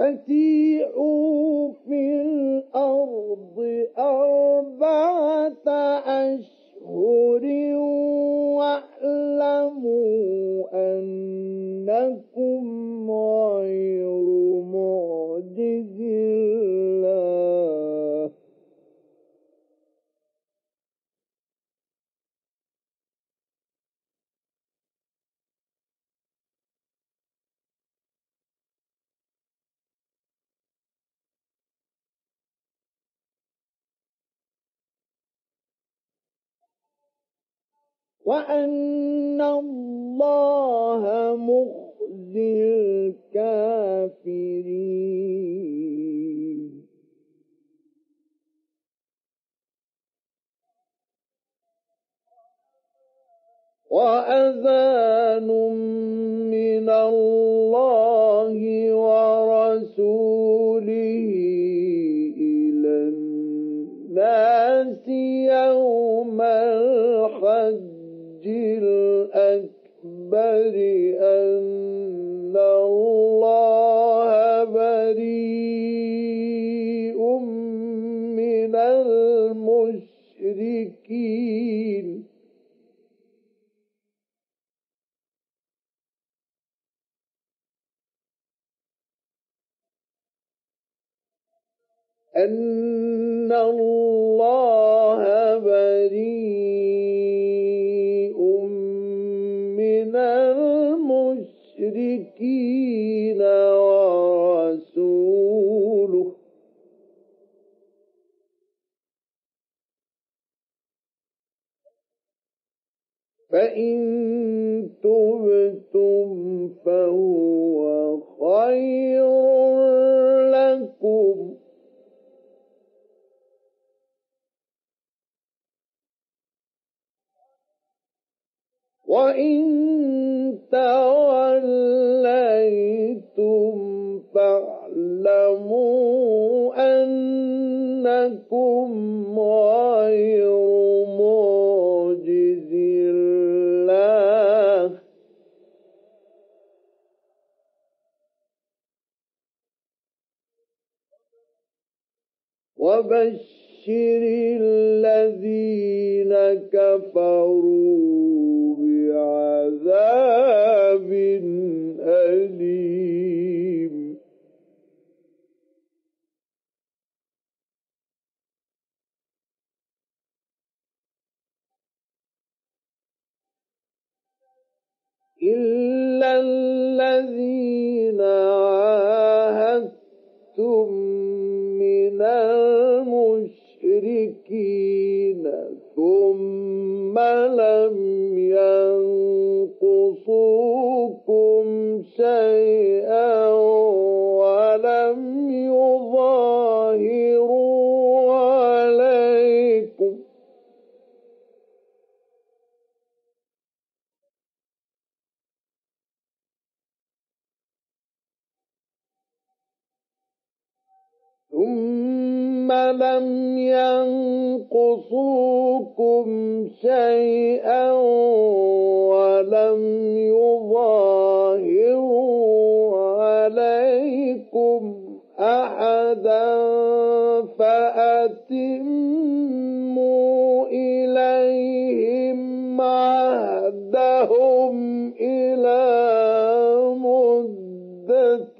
فسيحوا في الأرض أربعة أشهر واعلموا أنكم غير وأن الله مخزي الكافرين. وأذان من الله ورسوله إلى الناس يوم الحج الأكبر أن الله بريء من المشركين. أن الله بريء من المشركين ورسوله. فإن تبتم فهو خير لكم. وإن توليتم فاعلموا أنكم غير معجز الله وبشر الذين كفروا بعذاب أليم. إلا الذين عاهدتم من المشركين ثم لم ينقصوكم شيئا ولم يظاهروا عليكم. ثم لم ينقصوكم شيئا ولم يظاهروا عليكم أحدا فأتموا إليهم عهدهم إلى مدتهم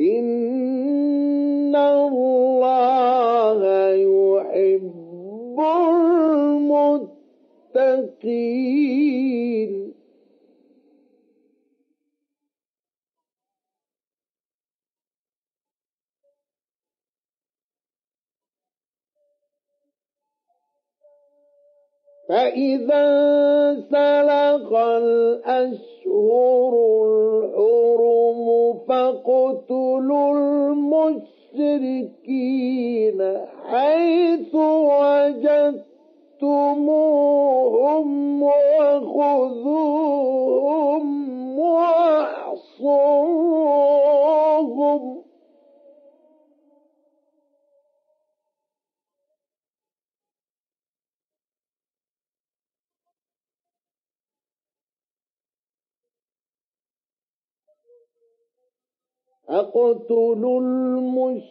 إن الله يحب المتقين فإذا سلخ الأشهر الحرم فاقتلوا المشركين حيث وجدتموهم وخذوهم واحصروهم اقتلوا المشركين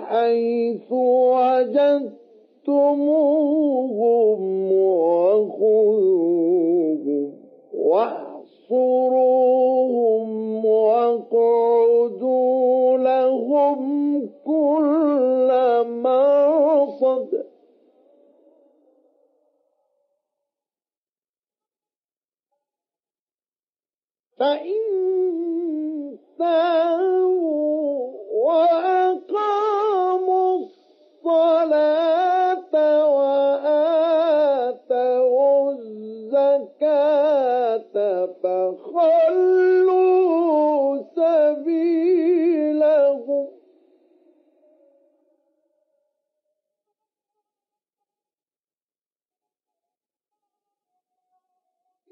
حيث وجدتموهم وخذوهم واحصروهم واقعدوا لهم كل مرصد. فإن وأقاموا الصلاة وآتوا الزكاة فخلوا سبيلهم.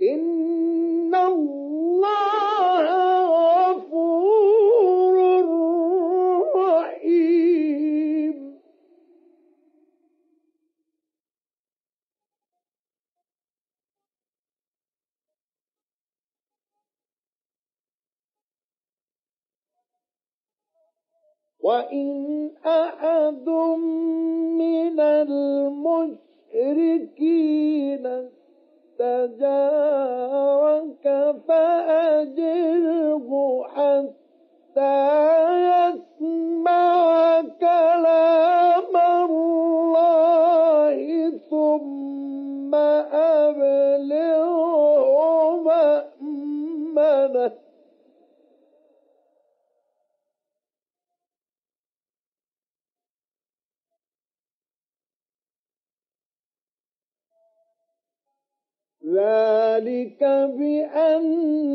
إن الله وإن أحد من المشركين استجارك فأجره حتى يسمع كلام الله ثم أبلغه مأمنه. ذلك بأنهم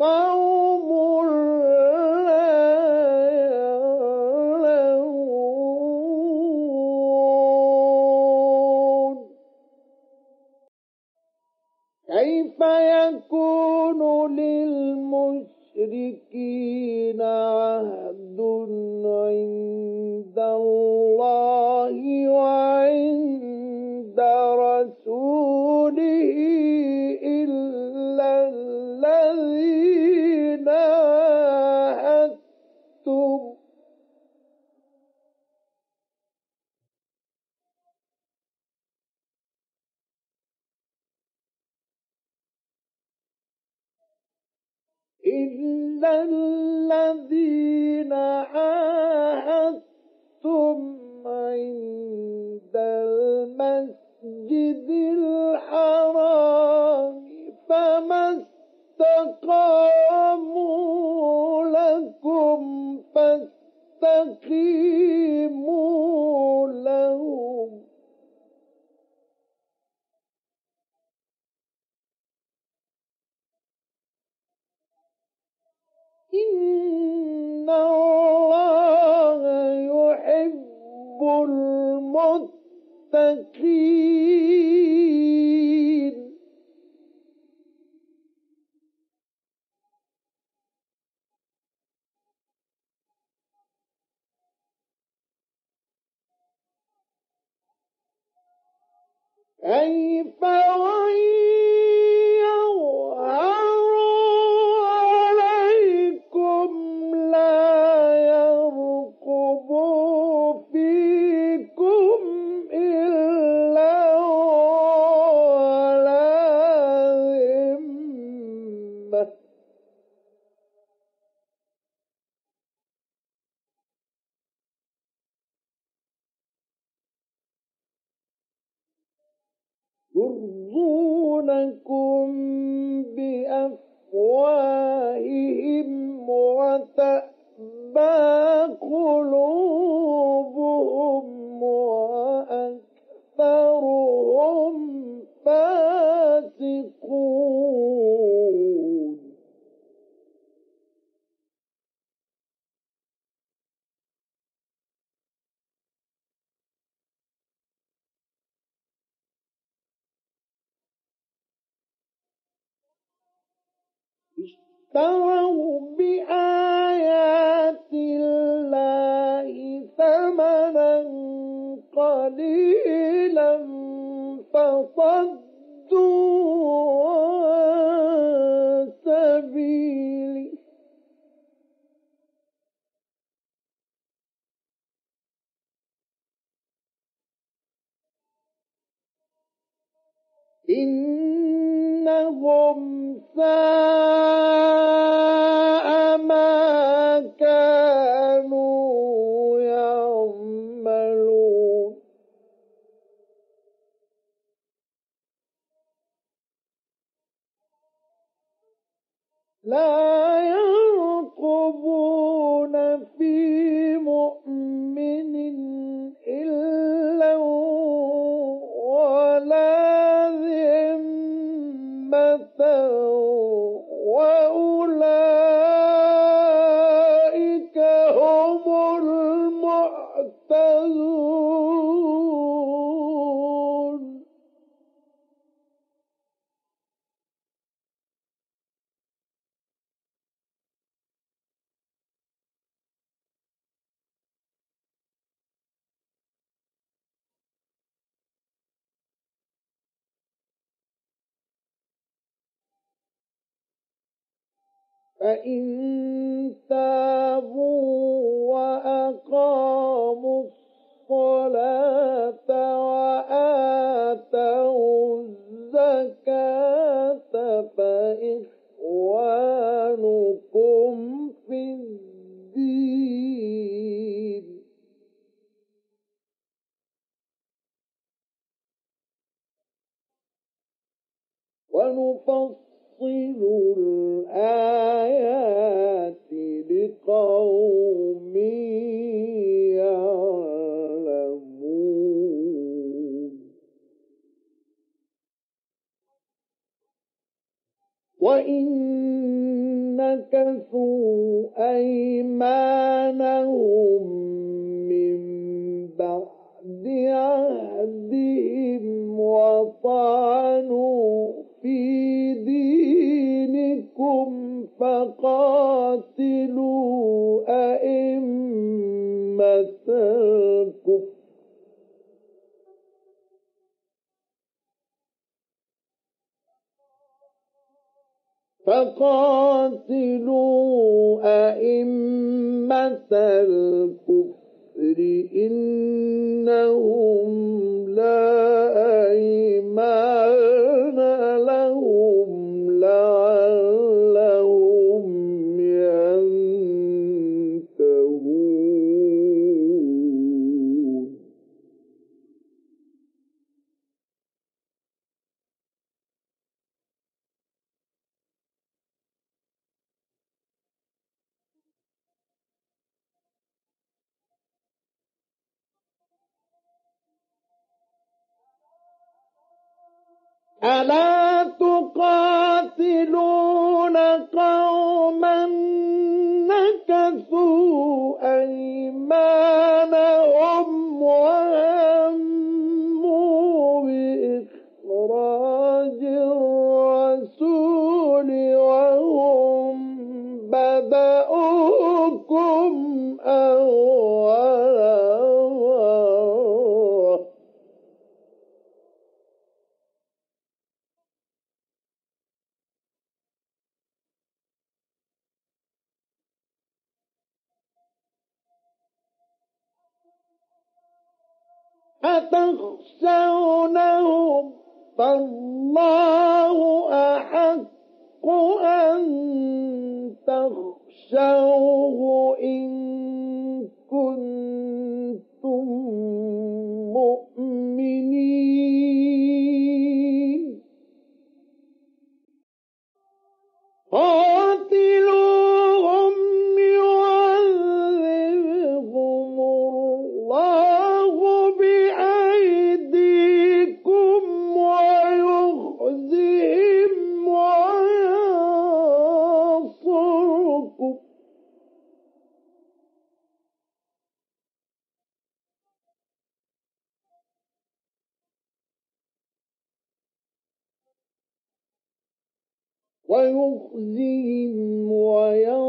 قوم لا يعلمون. كيف يكون للمشركين عهد عند الله وعند رسوله إلا الذين عاهدتم إلا الذين عاهدتم عند المسجد. الحرام فما استقاموا لكم فاستقيموا لهم. إن الله يحب المتقين. كيف وإن يظهروا إنهم فإن تابوا وأقاموا الصلاة وآتوا الزكاة فإخوانكم في الدين ونفصل لقوم يعلمون. وإن نكثوا أيمانهم من بعد عهدهم وطعنوا في دينكم فقاتلوا أئمة الكفر. فقاتلوا أئمة الكفر. إنهم لا أيمان لهم لعلهم ألا تقاتلون قوما نكثوا أيمانهم وهموا بإخراج الرسول وهم بدأوكم أول أتخشونهم فالله أحق أن تخشوه إن كنتم مؤمنين. ويخزيهم وينصركم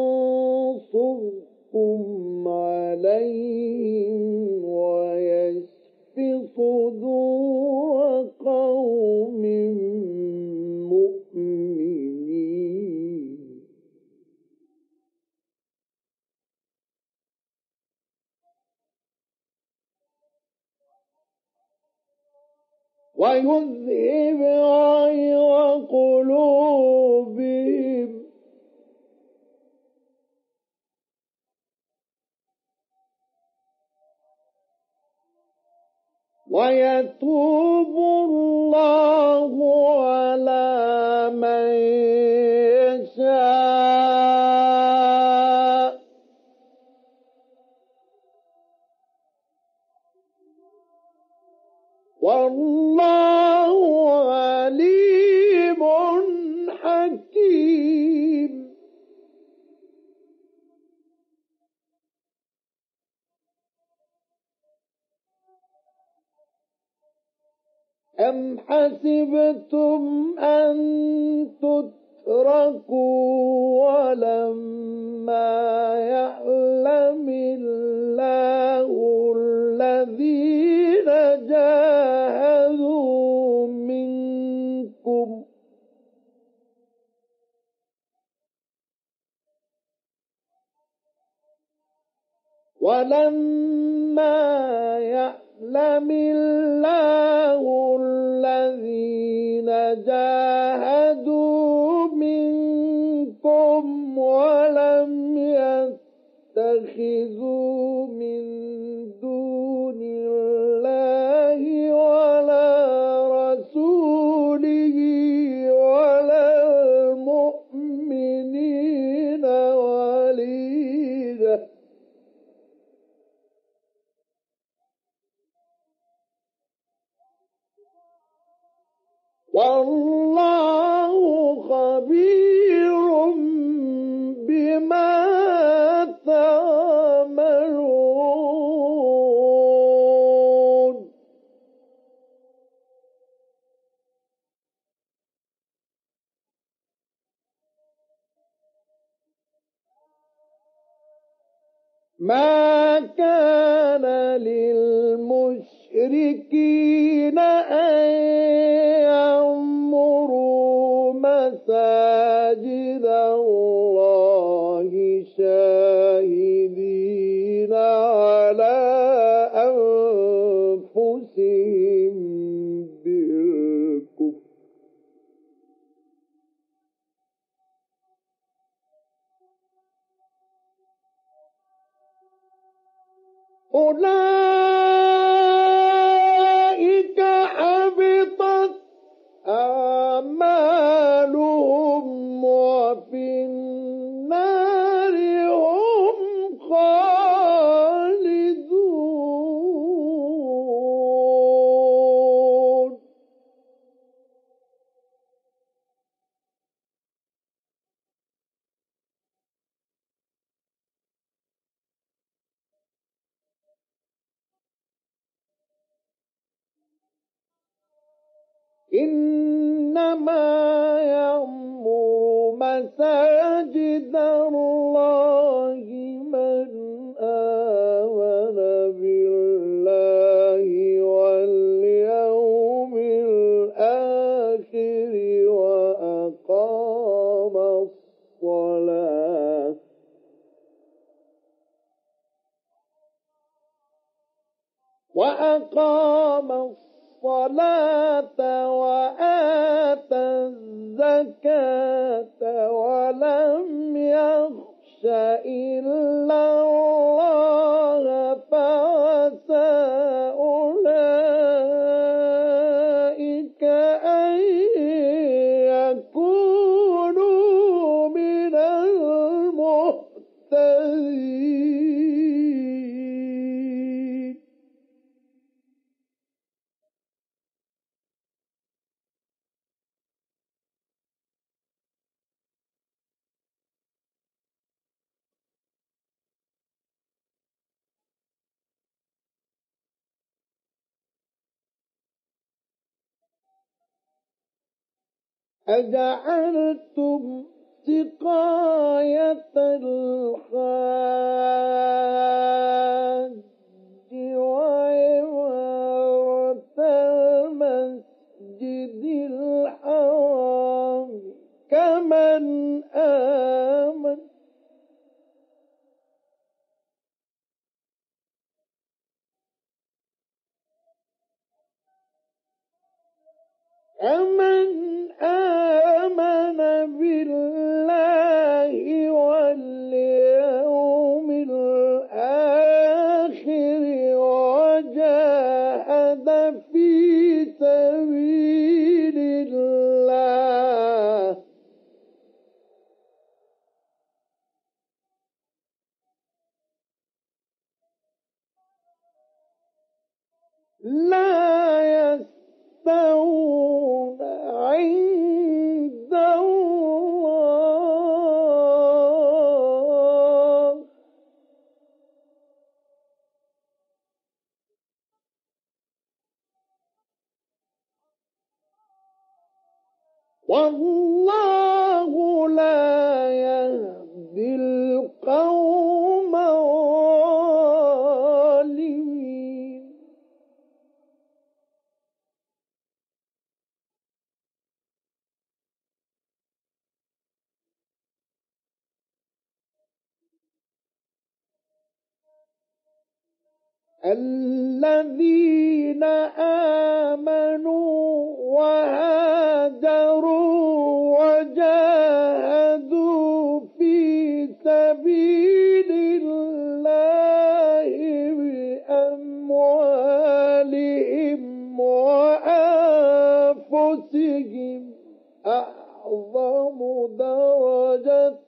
عليهم ويشف صدور قوم مؤمنين. ويتوب أم حسبتم أن تتركوا ولما يعلم الله الذين جاهدوا منكم ولما يعلم الله الذين جاهدوا منكم ولم يتخذوا من والله خبير بما تعملون. ما كان للمشركين أن يعمروا مساجد الله شاهدين على أنفسهم. أولئك حبطت أعمالهم وفي النار هم خالدون. إنما يعمر مساجد الله ولم يخش إلا أجعلتم سقاية الذين آمنوا وهاجروا وجاهدوا في سبيل الله بأموالهم وأنفسهم أعظم درجة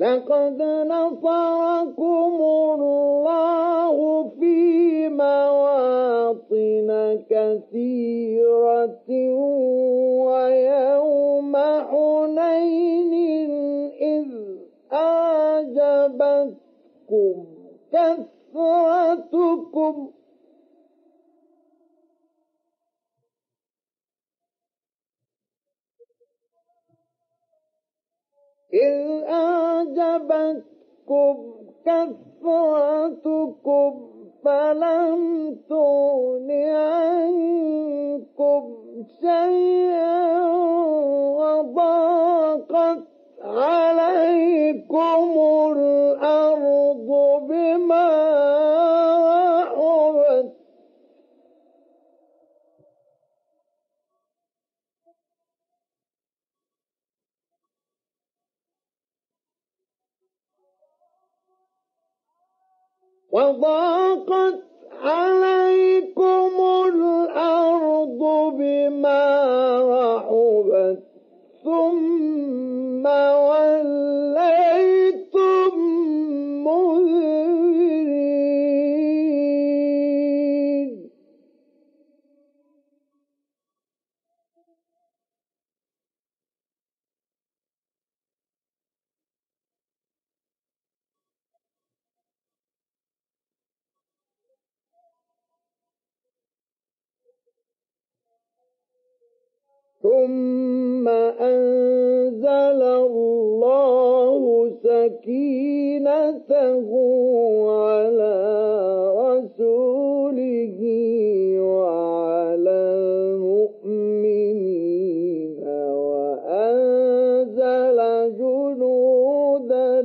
لقد نصركم الله في مواطن كثيرة ويوم حنين إذ أعجبتكم كثرتكم إذ أعجبتكم كثرتكم فلم تغن عنكم شيئا وضاقت عليكم الأرض بما وضاقت عليكم الأرض بما رحبت ثم وليتم مدبرين ثم أنزل الله سكينته على رسوله وعلى المؤمنين وأنزل جنودا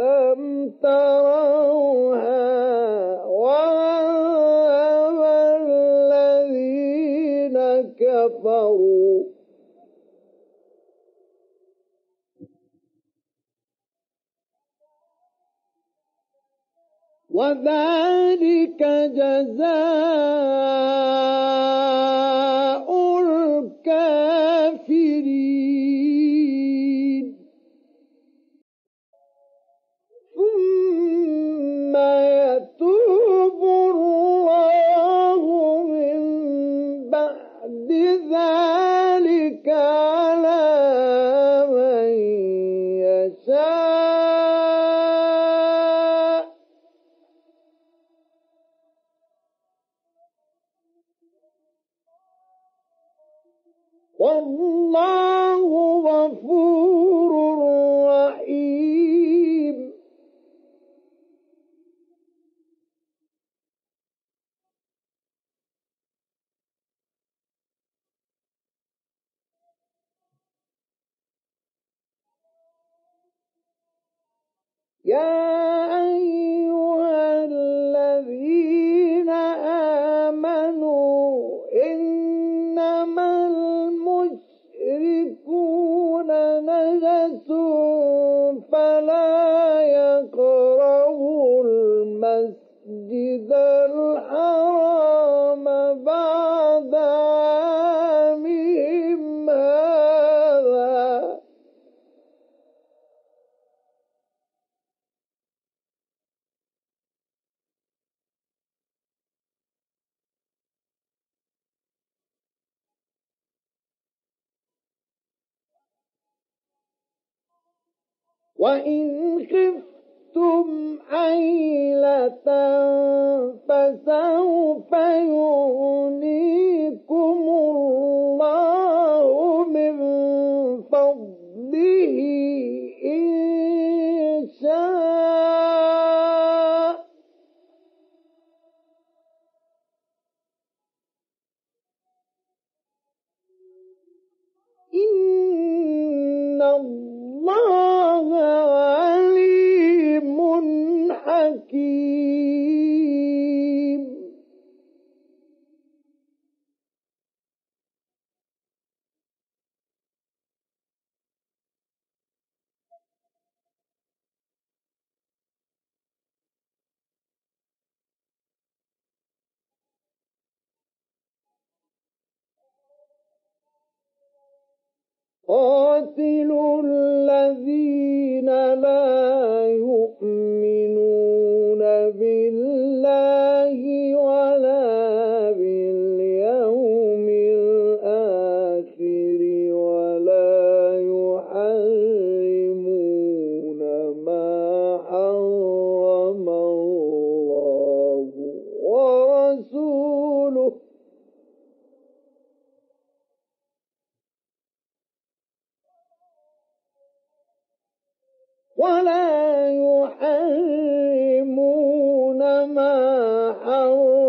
لم تروها وعذب الذين كفروا وذلك جزاء الكافرين. ثم يتوب الله من بعد ذلك على والله غفور رحيم. يا أيها الذين آمنوا إنما المشركون نجس فلا يقربوا المسجد الحرام بعد عامهم هذا. وإن خفتم عيلة فسوف يغنيكم الله من فضله إن شاء. إن الله عليم حكيم قاتلوا الذين لا يؤمنون بالله ولا باليوم الآخر ولا يحرمون ما حرم الله ورسوله. ولا يحرمون ما حرم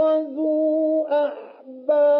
اتخذوا أحبارهم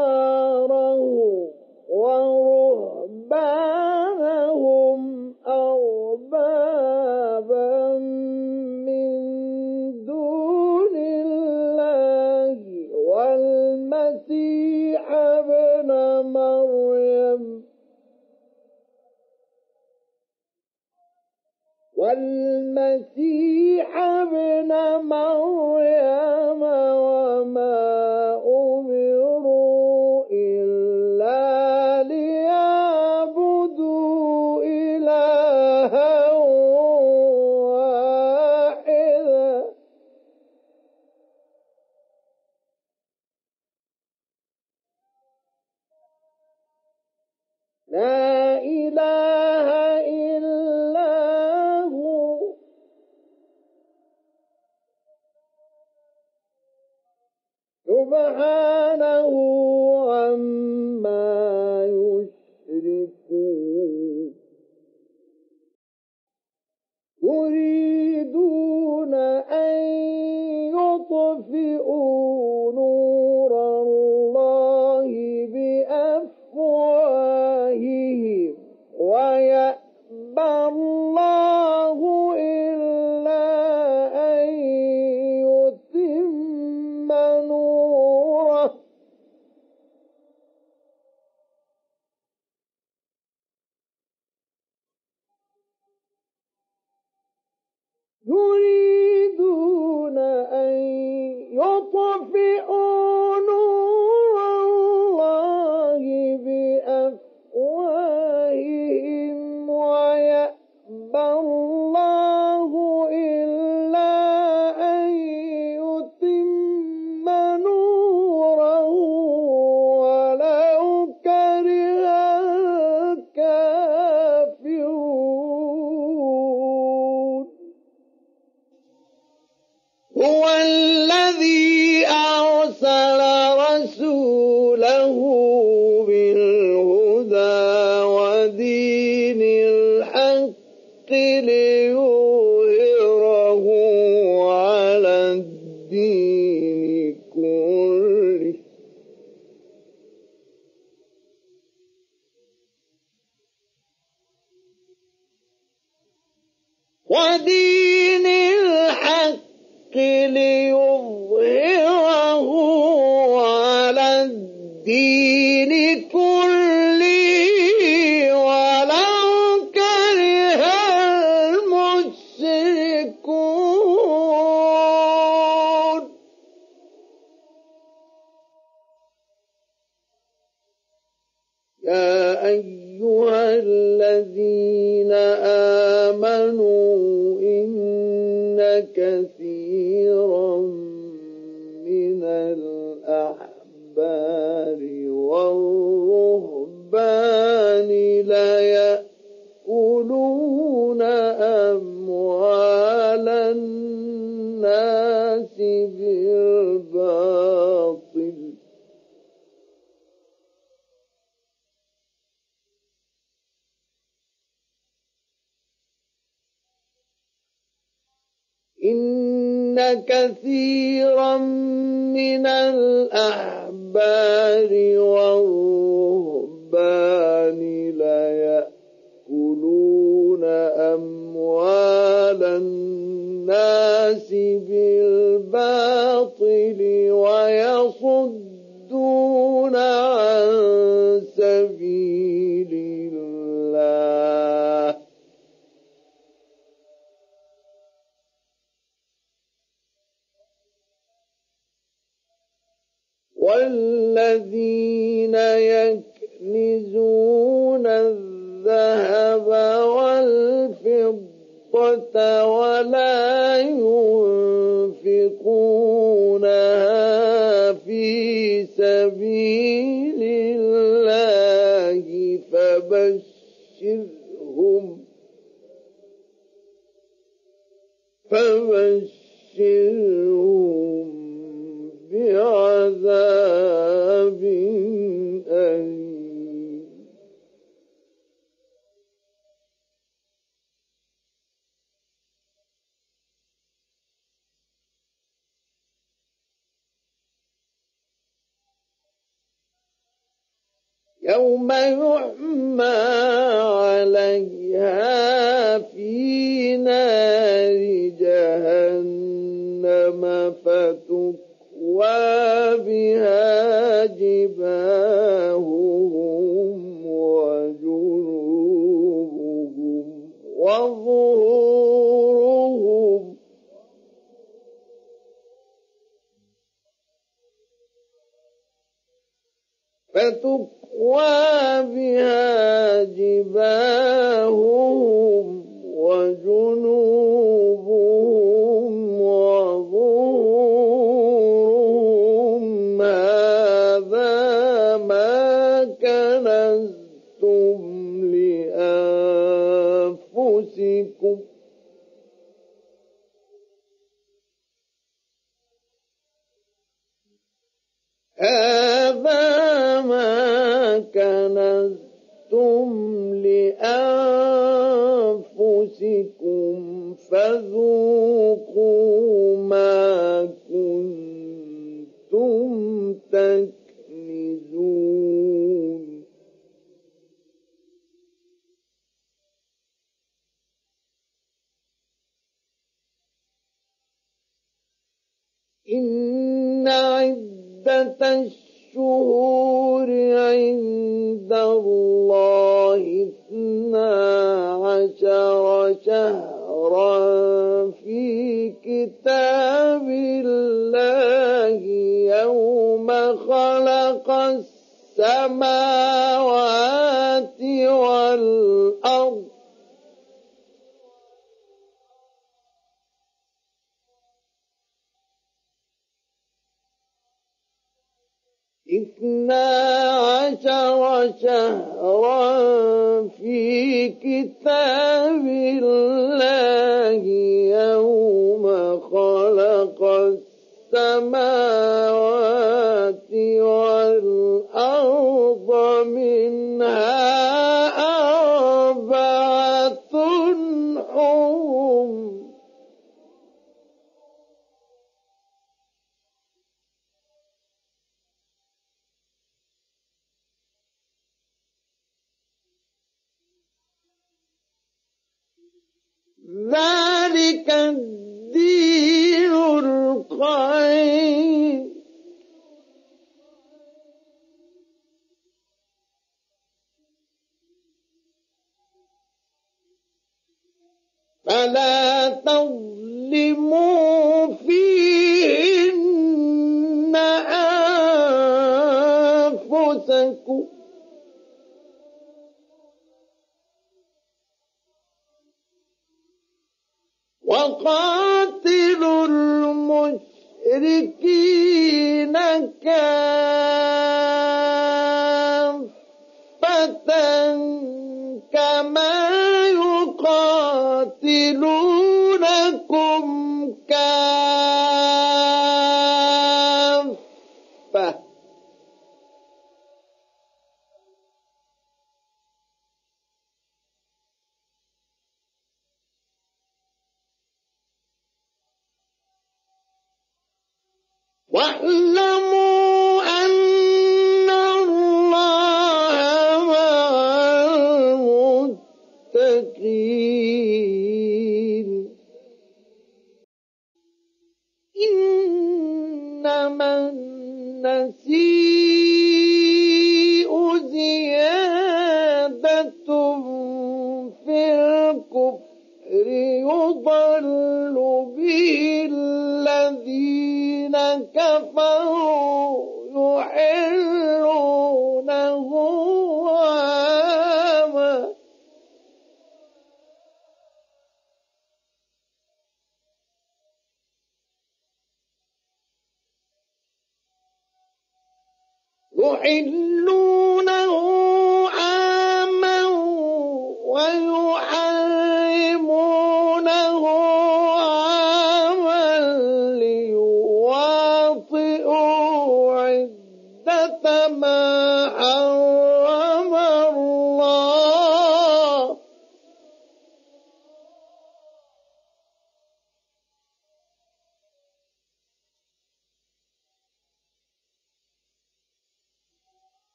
في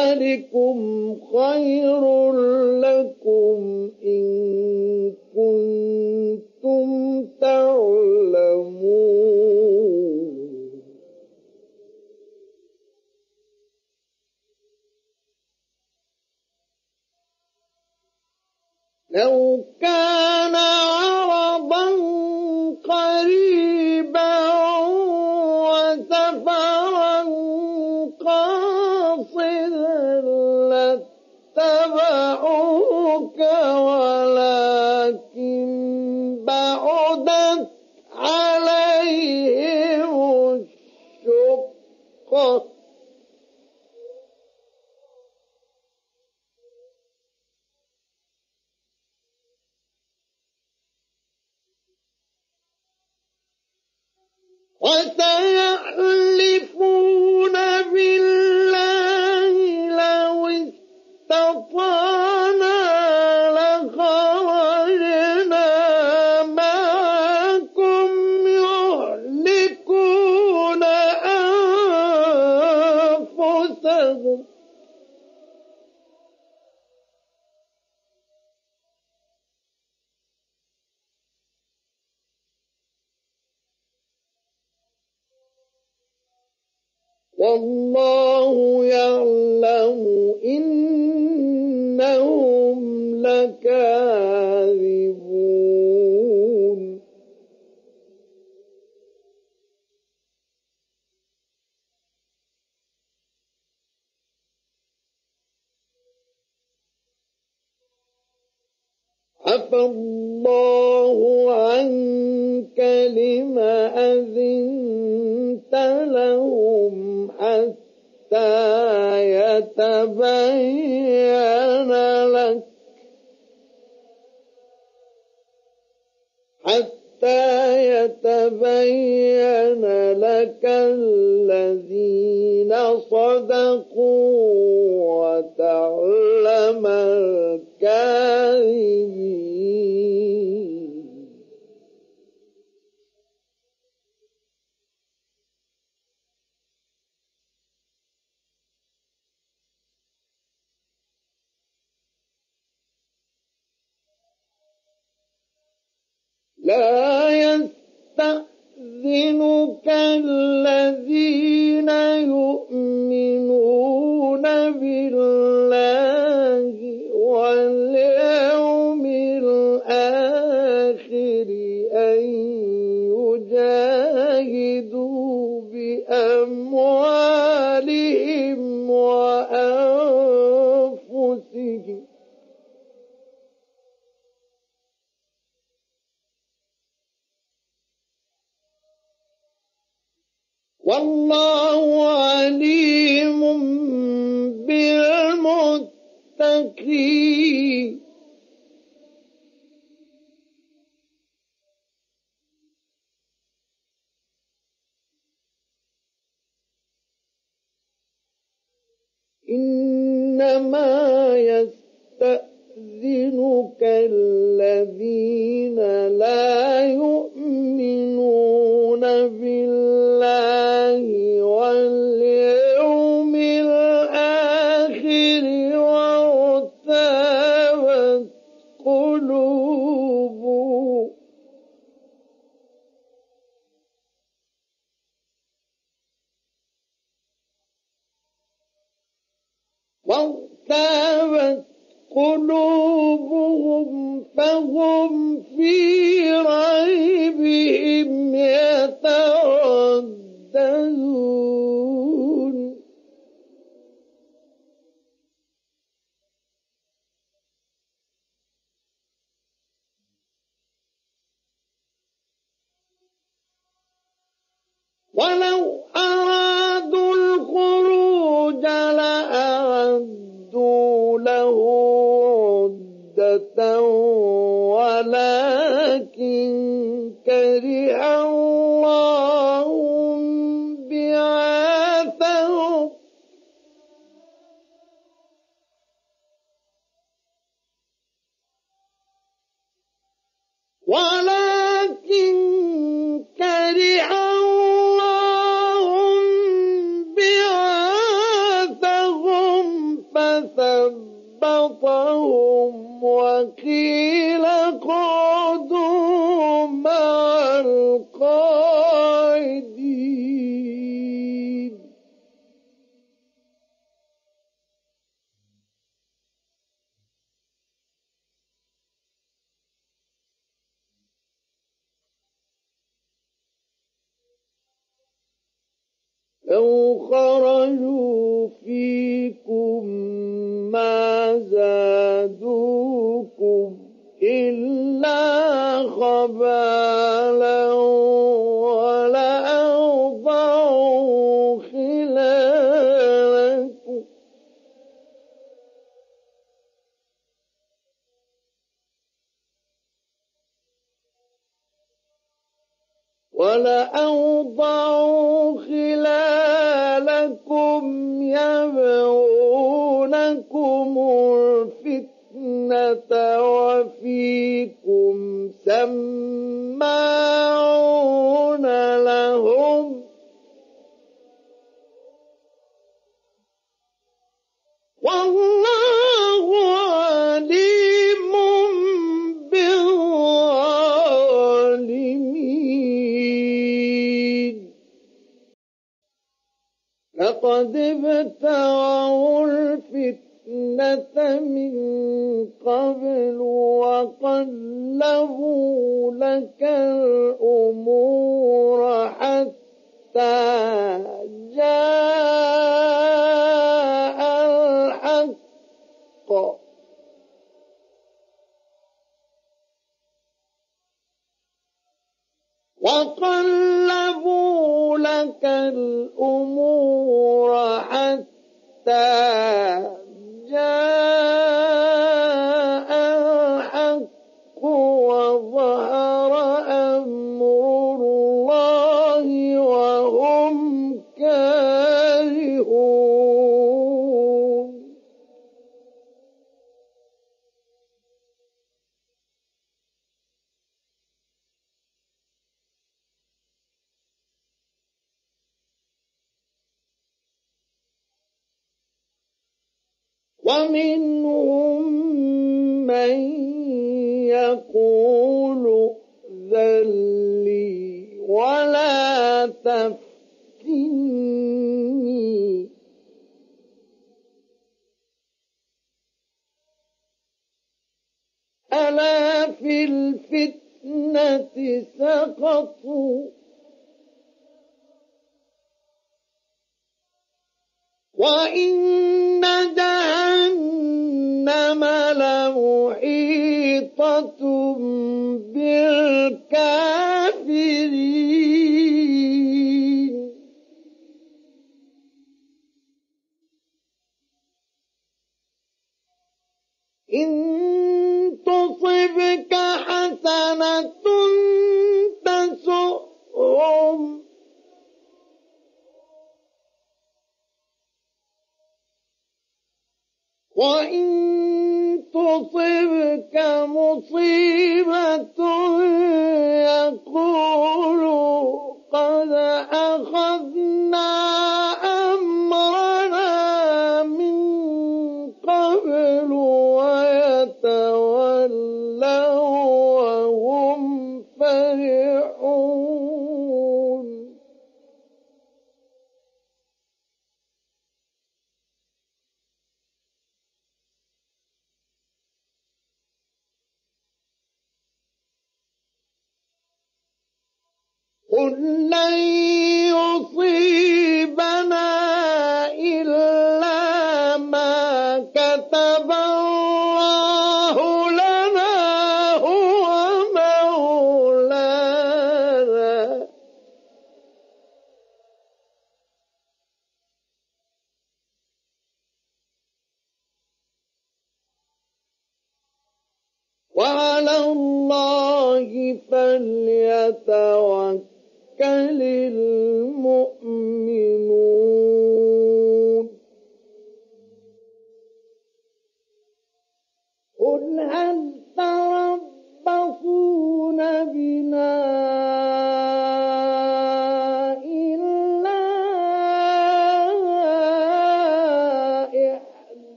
ذلكم خير لكم إن كنتم ولا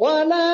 ويحلفون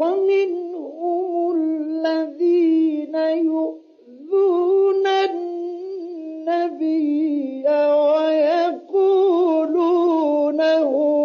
ومنهم الذين يؤذون النبي ويقولون هو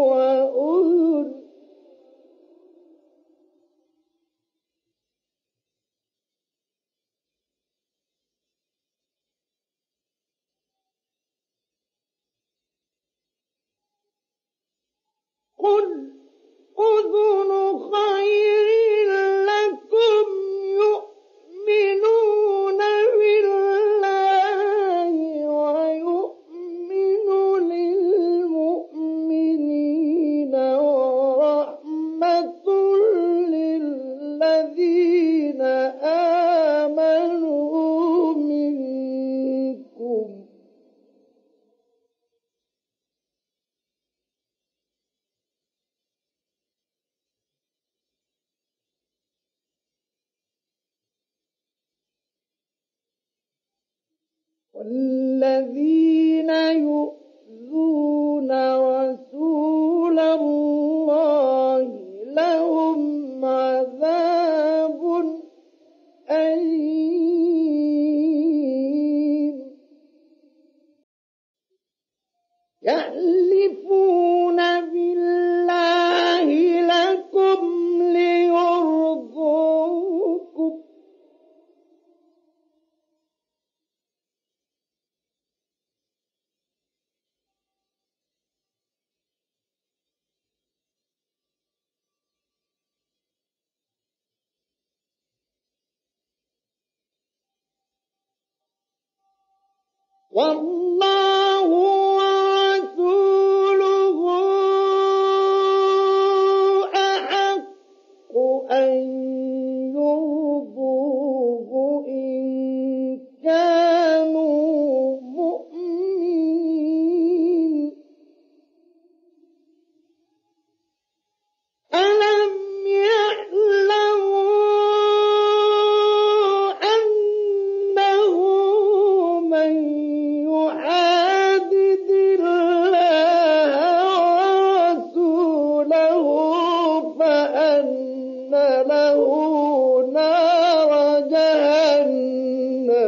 والله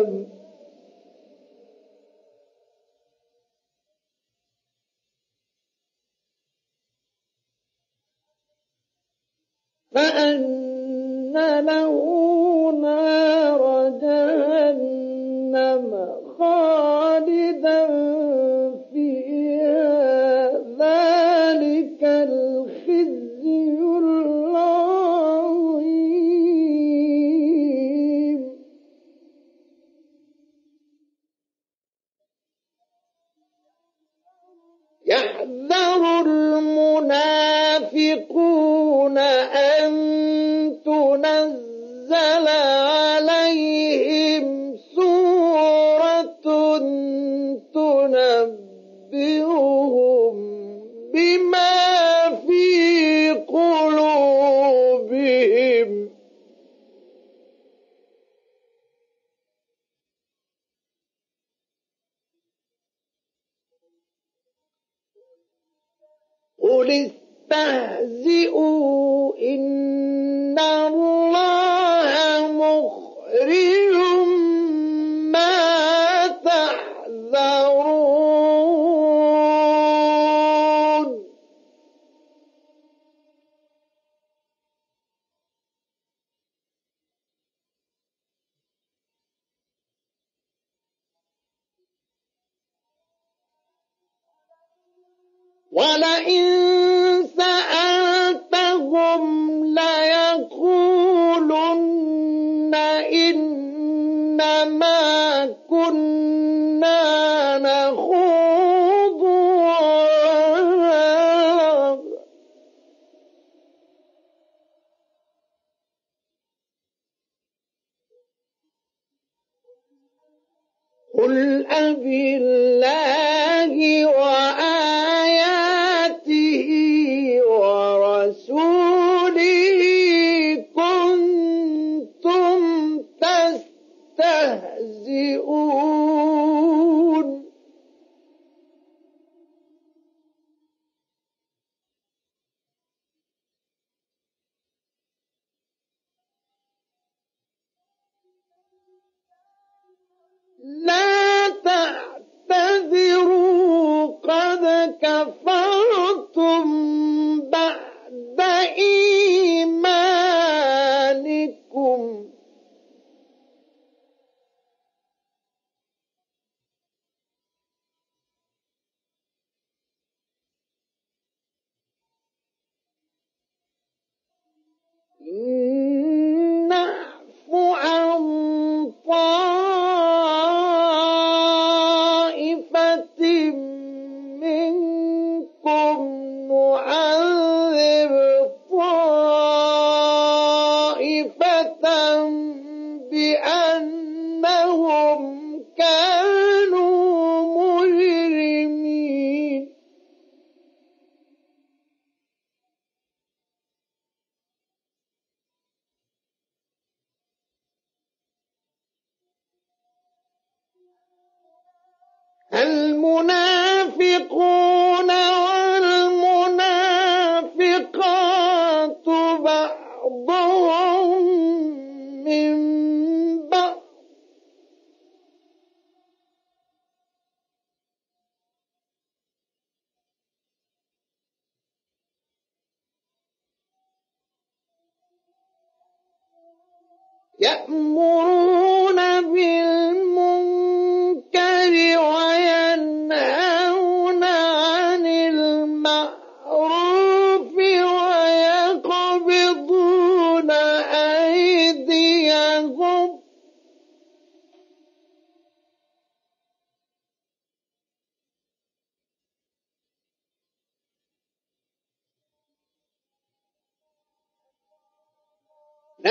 السيء فأن له نار جهنم.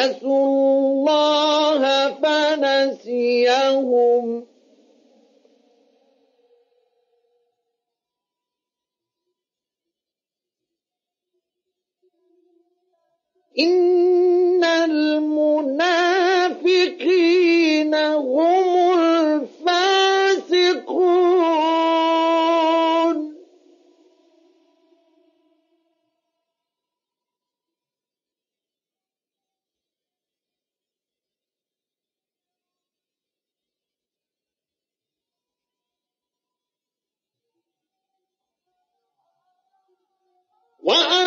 es un وعد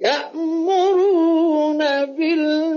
يأمرون بالمعروف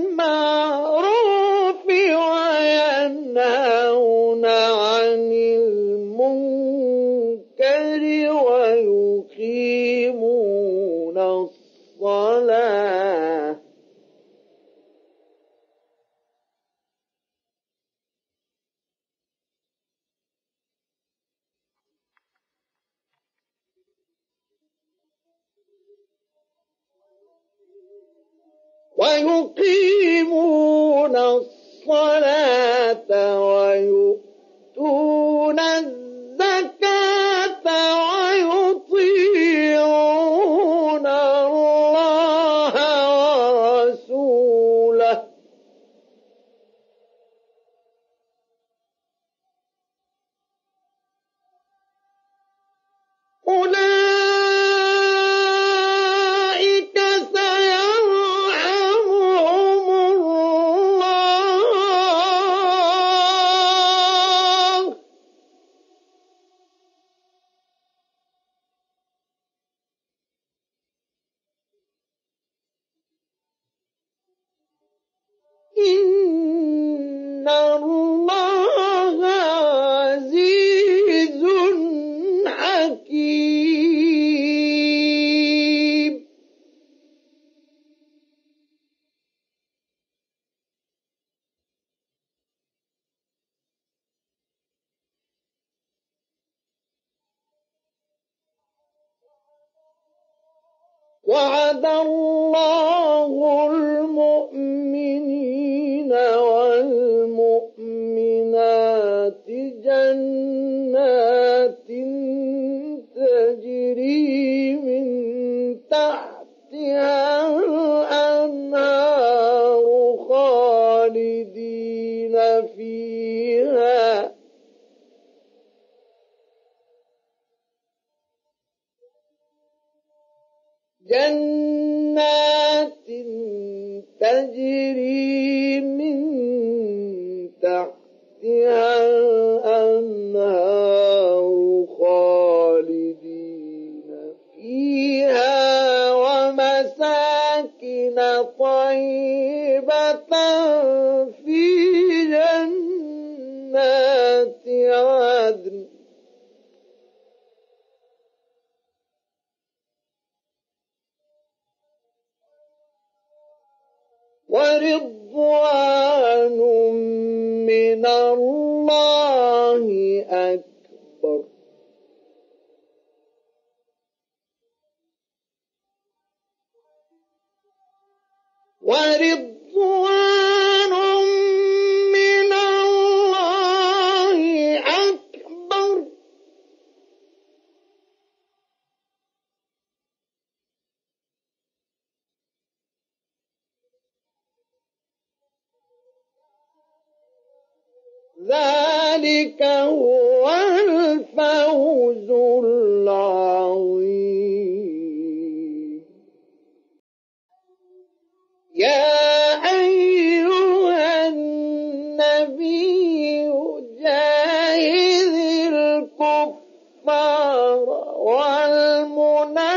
الكفار والمنافقين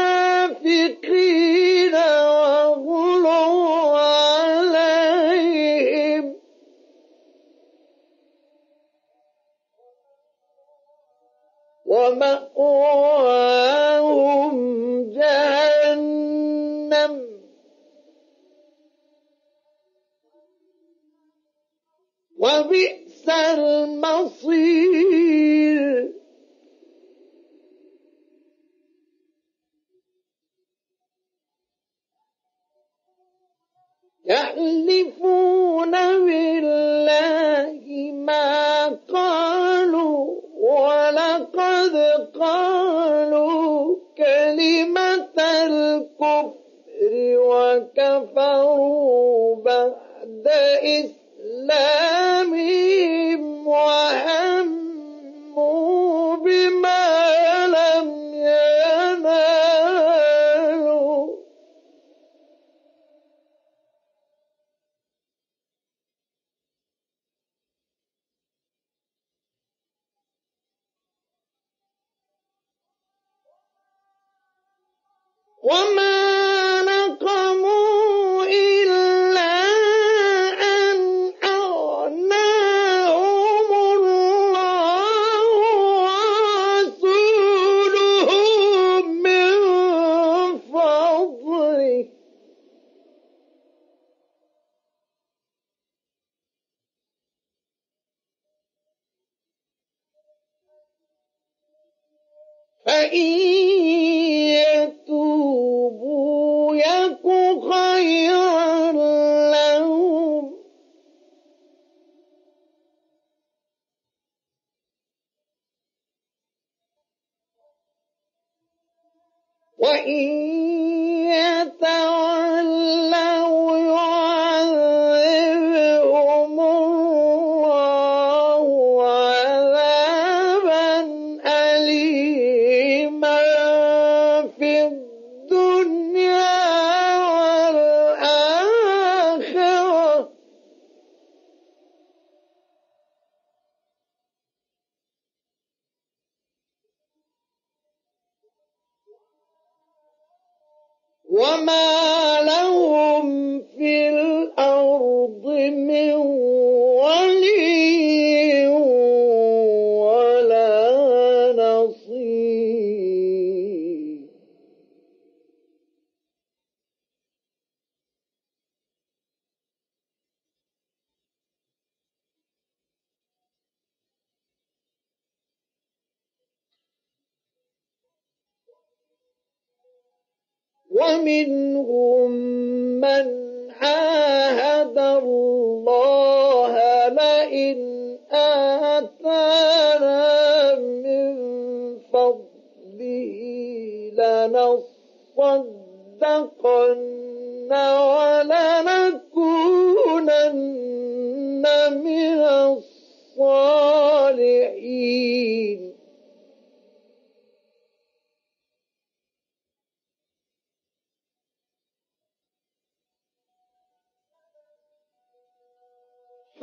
ومنهم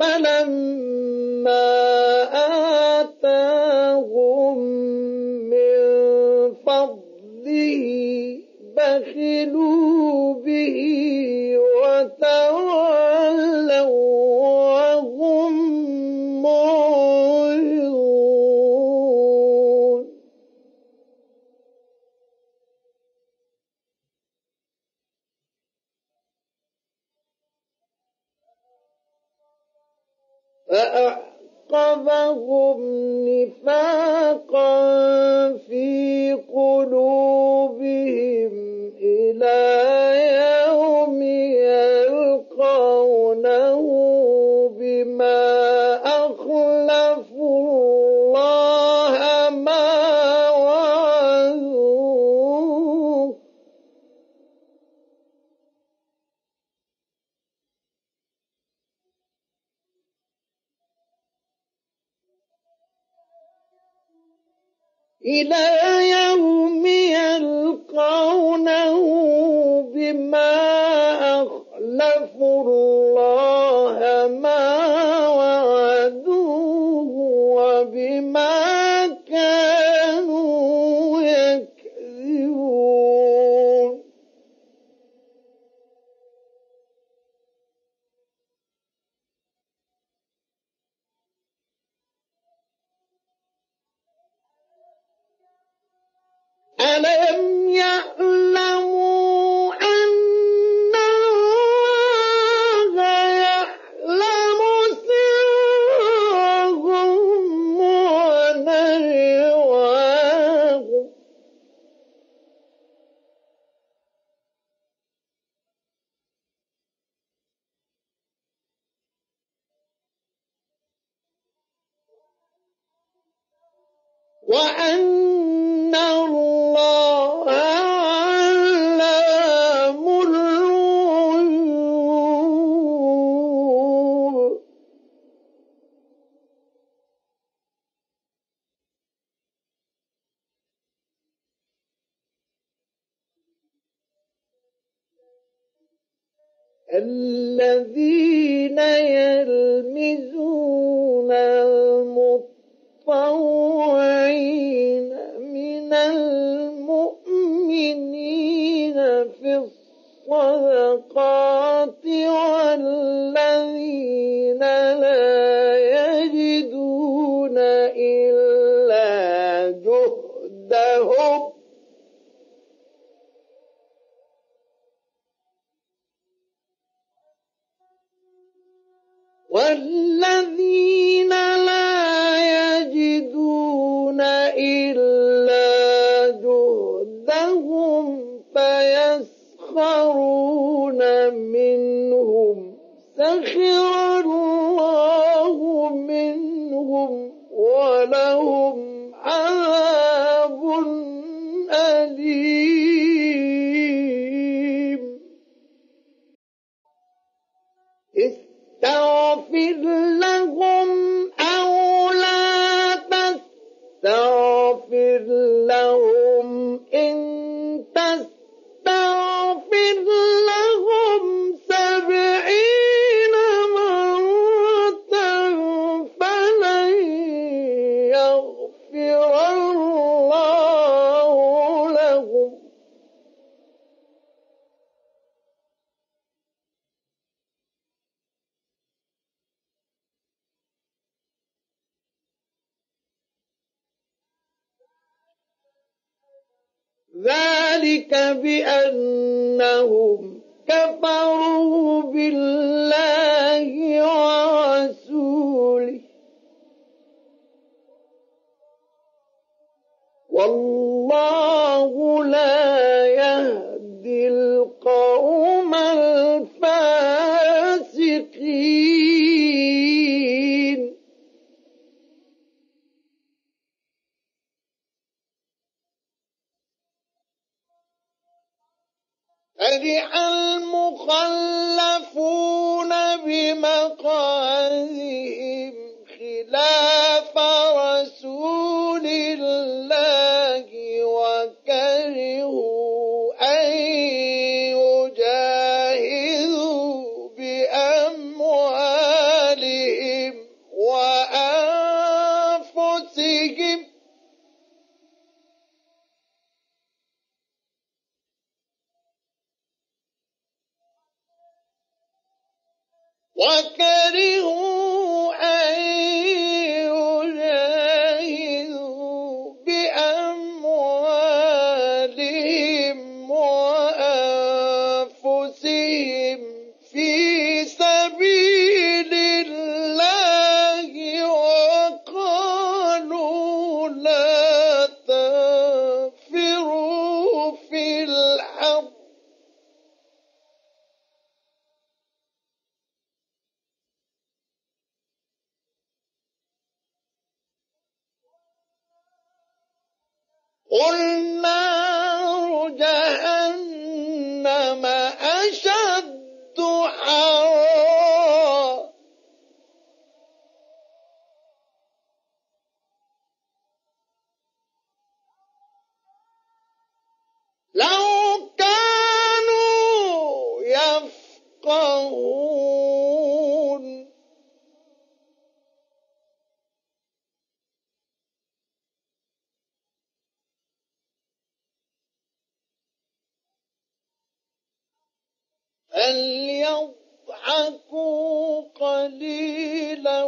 فلما أخلفوا الذين فليضحكوا قليلا.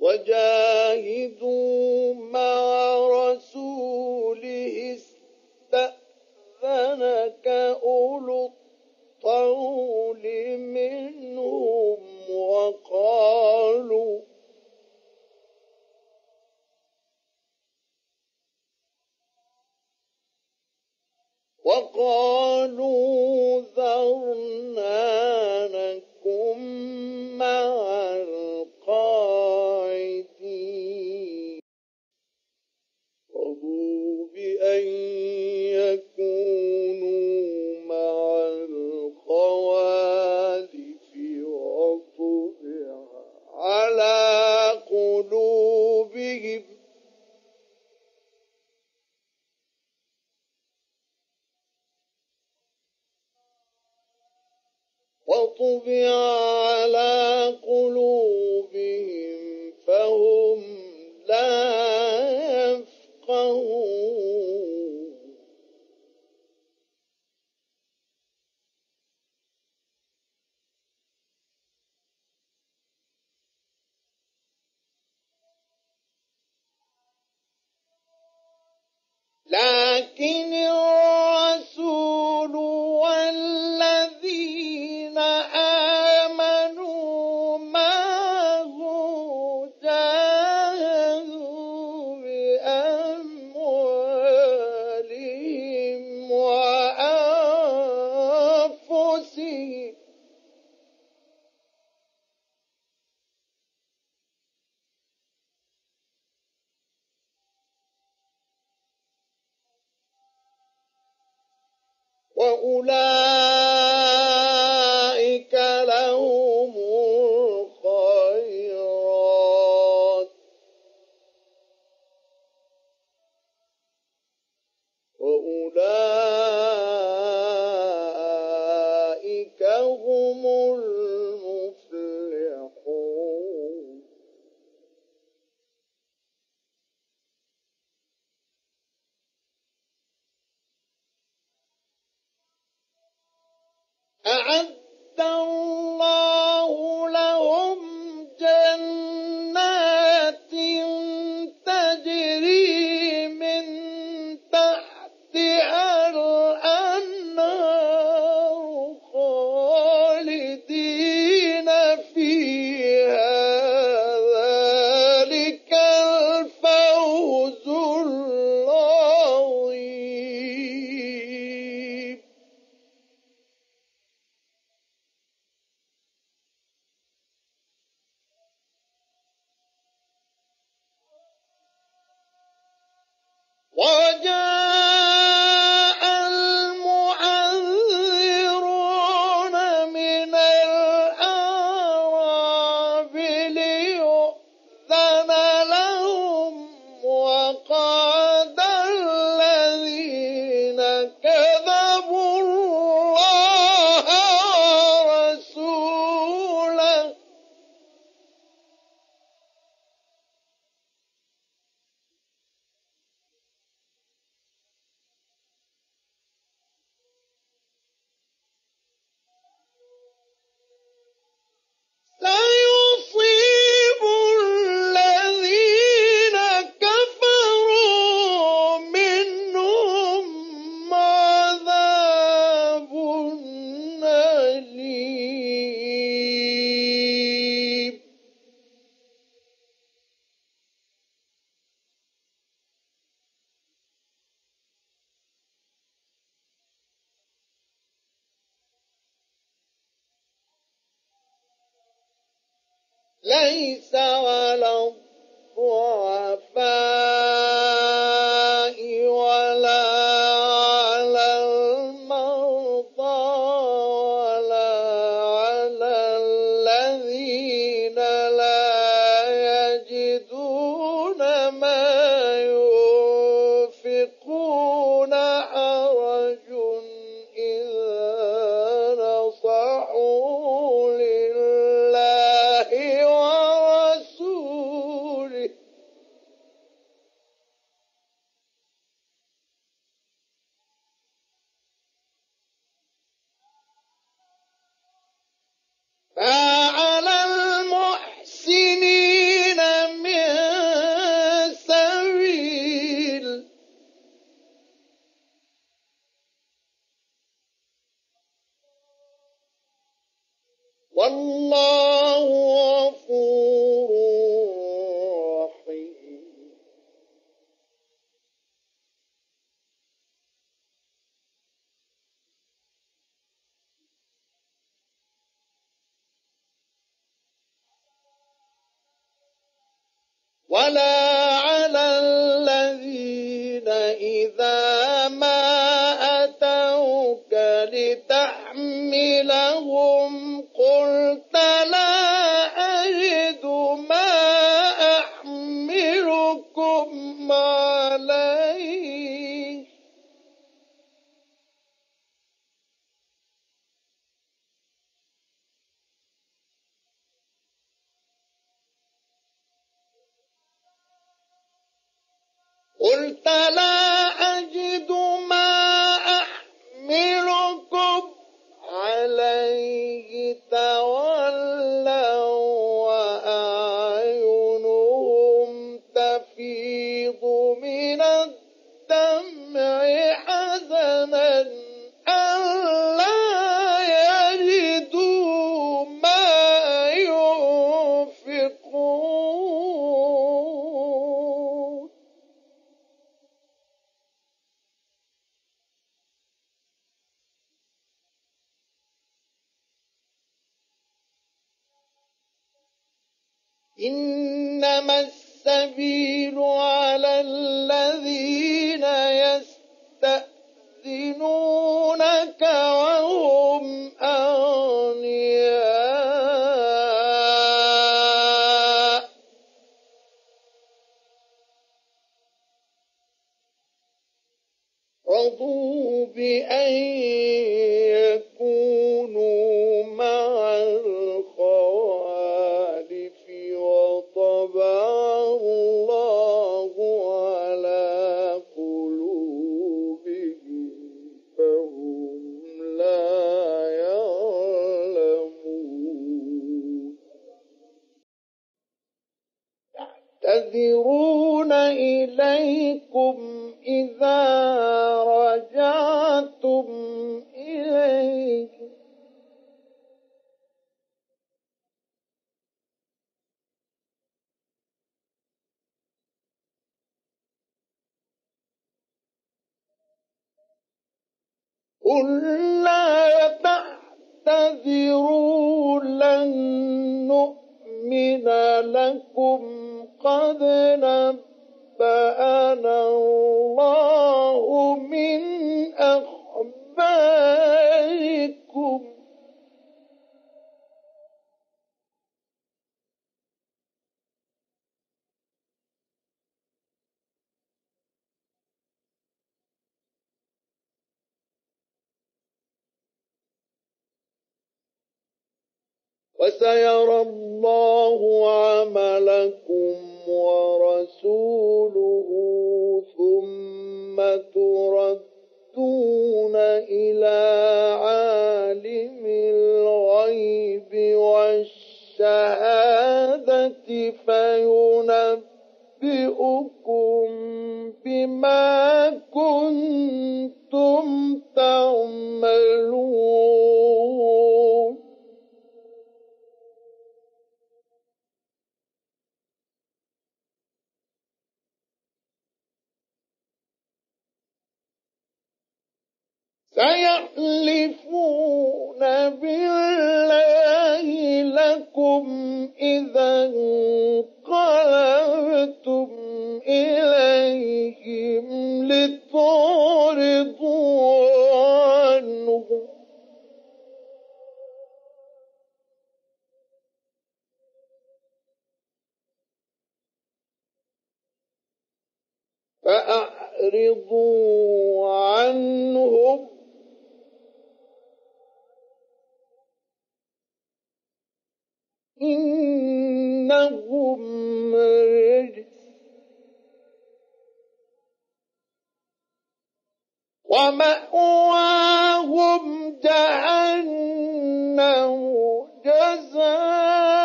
وجاهدوا مع فأعرضوا عنهم؟ إنهم رجس. ومأواهم جهنم جزاء.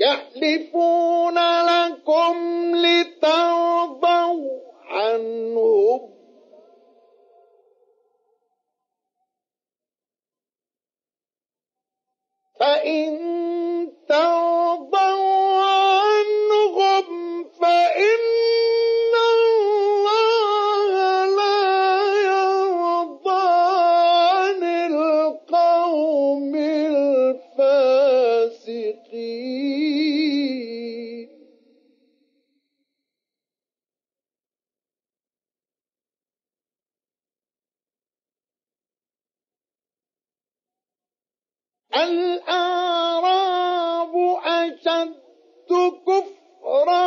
يحلفون لكم لترضوا عنهم. فإن ترضوا عنهم فإن الأعراب أشد كفرا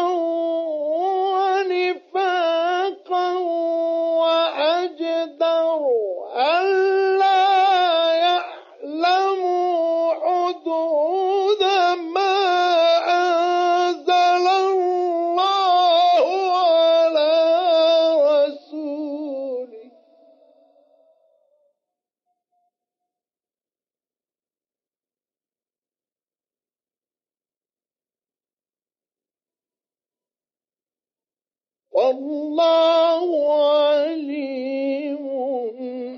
والله عليم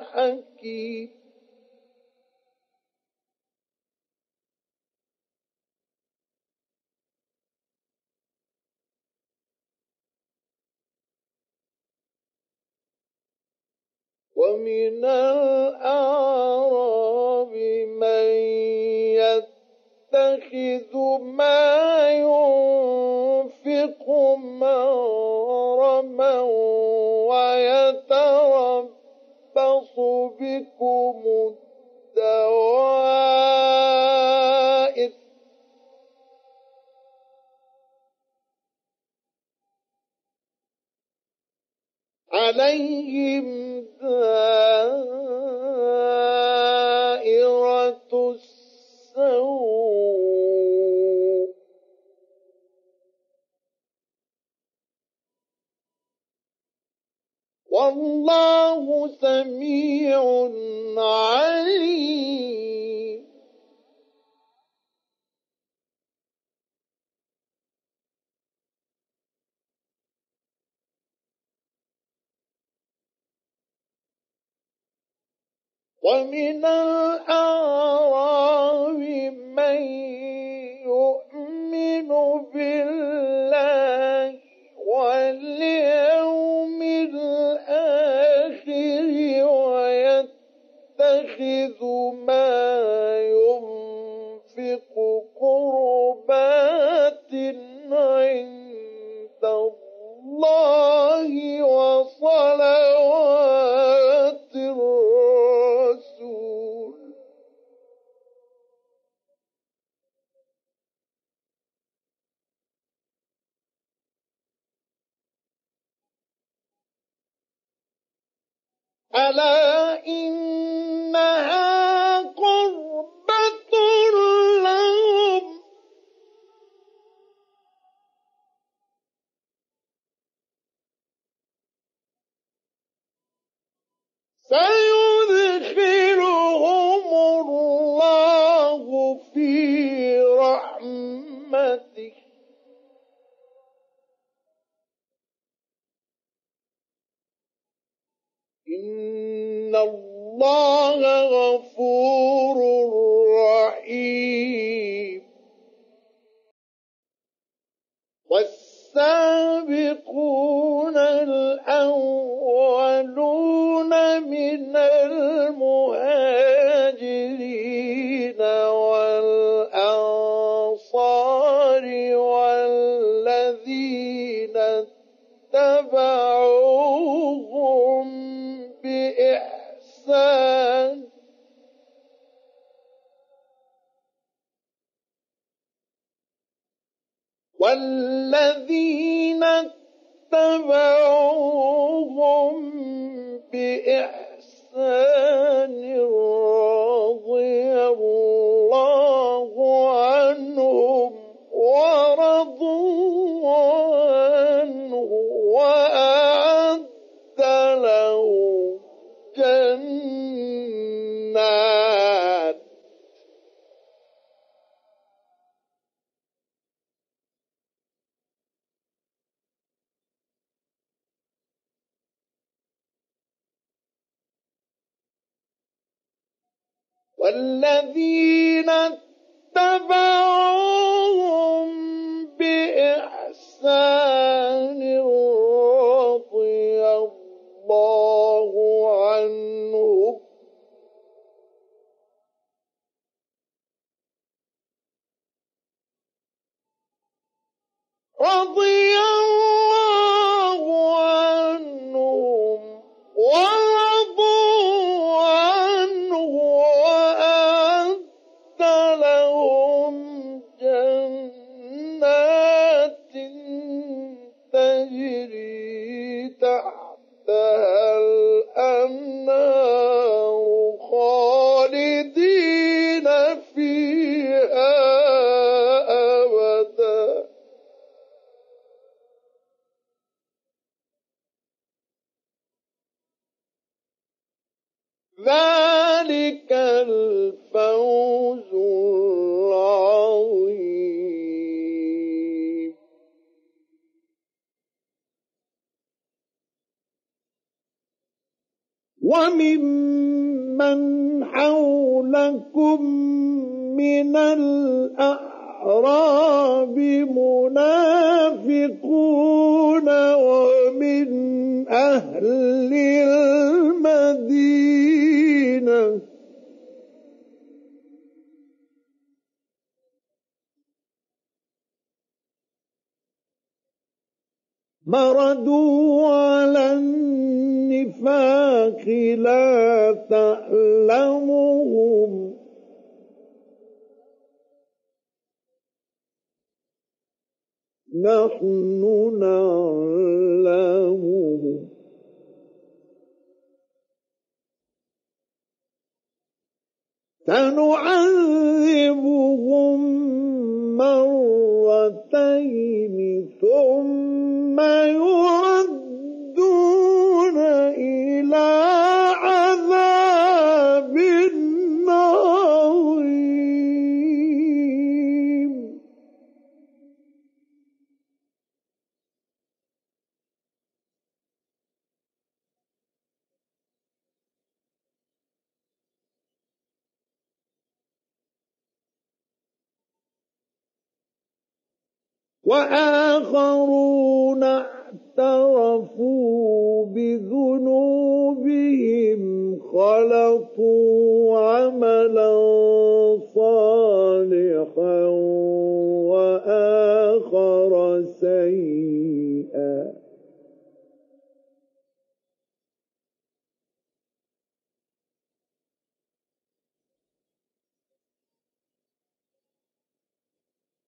حكيم. ومن الأعراب من يتخذ ما ينفق مغرما ويتربص بكم الدوائر. عليهم دائرة والله سميع عليم. ومن الأعراب من يؤمن بالله واليوم الآخر ويتخذ ما ينفق قربات عند الله وصلوات الرسول ألا إنها قربة لهم. سيدخلهم الله في رحمته. إن الله غفور رحيم. والسابقون الأولون من المهاجرين. والذين اتبعوهم بإحسان رضي الله عنهم والذين اتبعوهم بإحسان رضي الله عنهم. رضي الله عنهم ذلك الفوز العظيم. وممن حولكم من الأعراب منافقون ومن أهل المدينة. مردوا على النفاق لا تعلمهم. نحن نعلمهم. سنعذبهم مرتين ثم يردون إلى وآخرون اعترفوا بذنوبهم خلطوا عملا صالحا وآخر سيئا.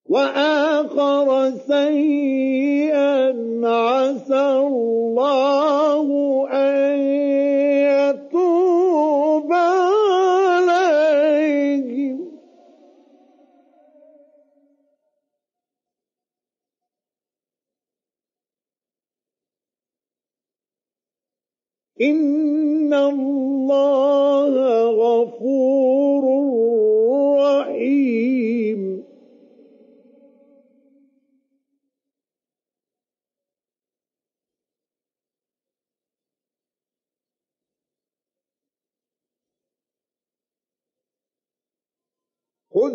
وآخر سيئا عسى الله أن يتوب عليهم. إن الله غفور رحيم. خذ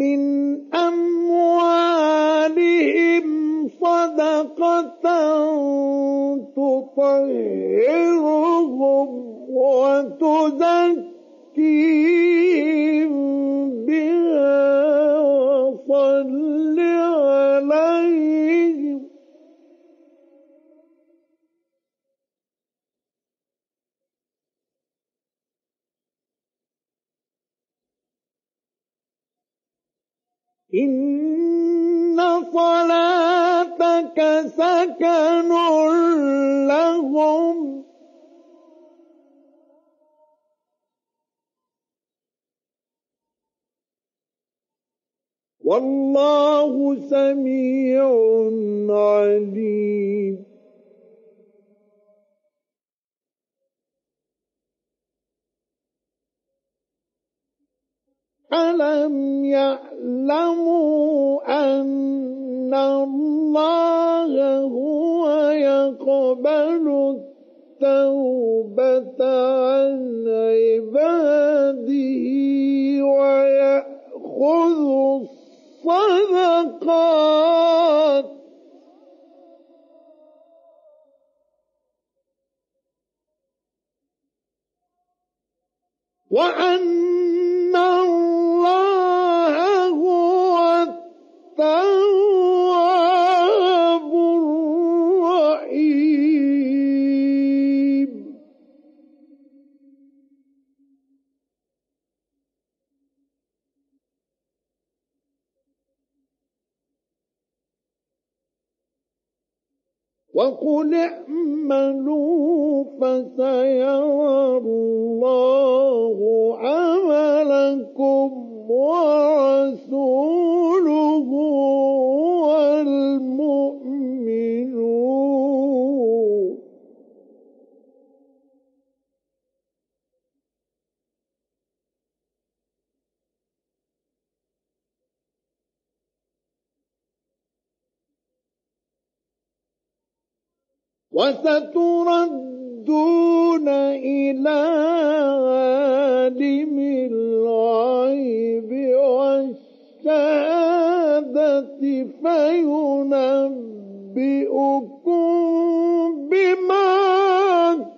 من أموالهم صدقة تطهرهم وتزكيهم إن صلاتك سكن لهم والله سميع عليم ألم يعلموا أن الله هو يقبل التوبة عن عباده ويأخذ الصدقات. وأن وقل اعملوا فسيرى الله عملكم ورسوله والمؤمنون وستردون إلى عالم الغيب والشهادة فينبئكم بما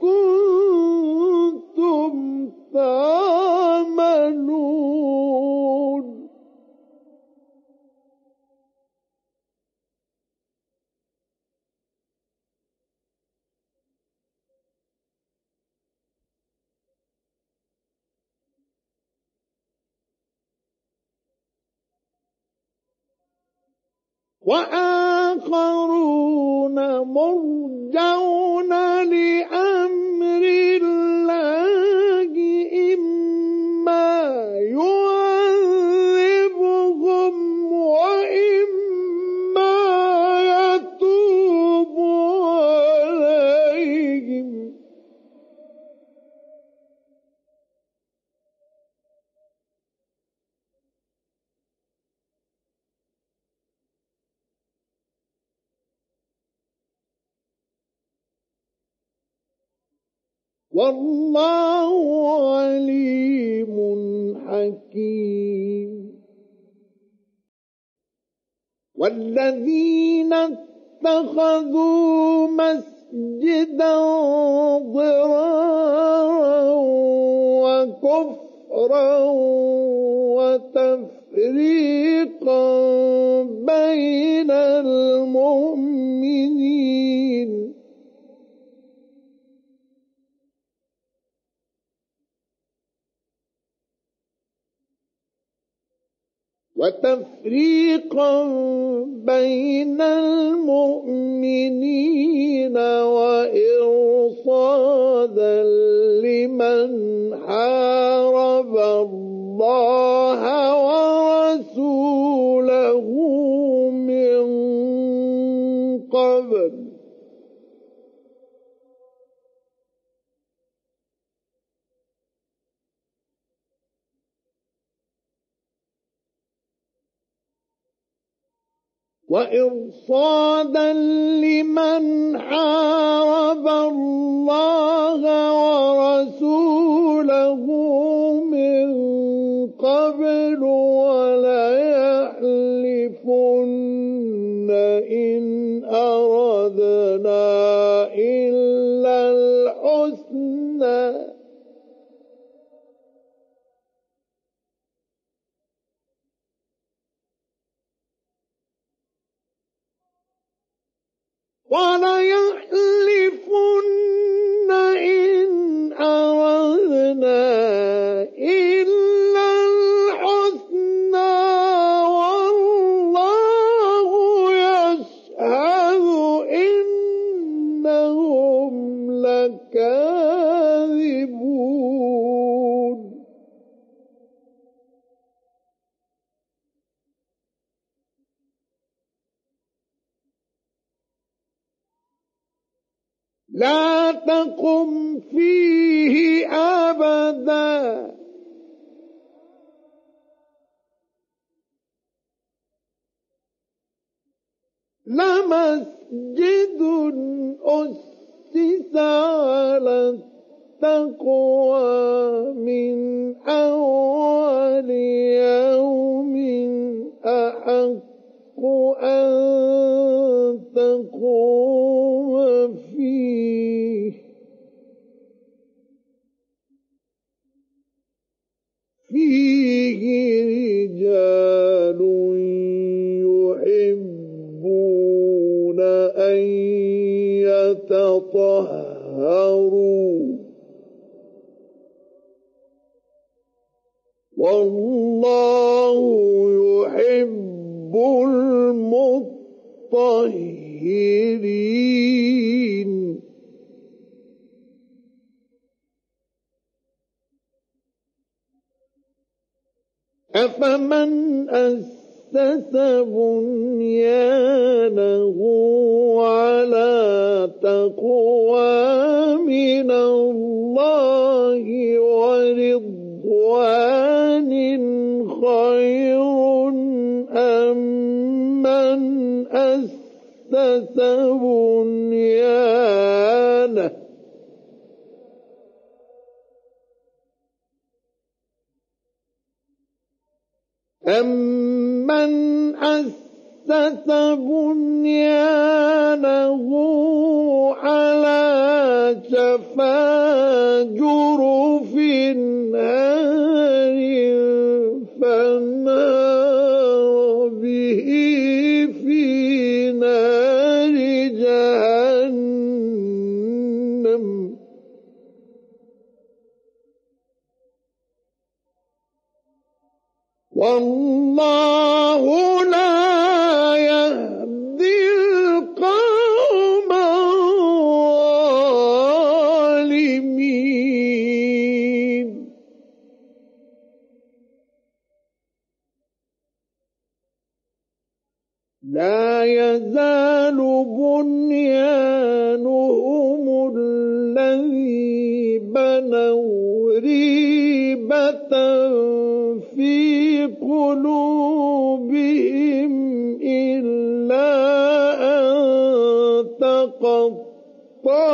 كنتم تعملون. وآخرون مرجون لأمر الله إما يعذبهم وإما والله عليم حكيم. والذين اتخذوا مسجدا ضرارا وكفرا وتفريقا بين المؤمنين وتفريقا بين المؤمنين وإرصادا لمن حارب الله ورسوله من قبل. وإرصادا لمن حارب الله ورسوله من قبل ولا يحلفون وليحلفن إن أردنا إلا لا تقم فيه أبدا. لمسجد أسس على التقوى من أول يوم أحق أن تقوم فيه. فيه رجال يحبون أن يتطهروا. والله يحب المطهرين. أفمن أسس بنيانه على تقوى من الله ورضوان خير أم من أسس بنيانه أمن أسس بنيانه على شفا جرف نار فنار في نار جهنم. والله لا يهدي لا يزال بنيانهم الذي بنوا ريبة في قلوبهم إلا أن تقطع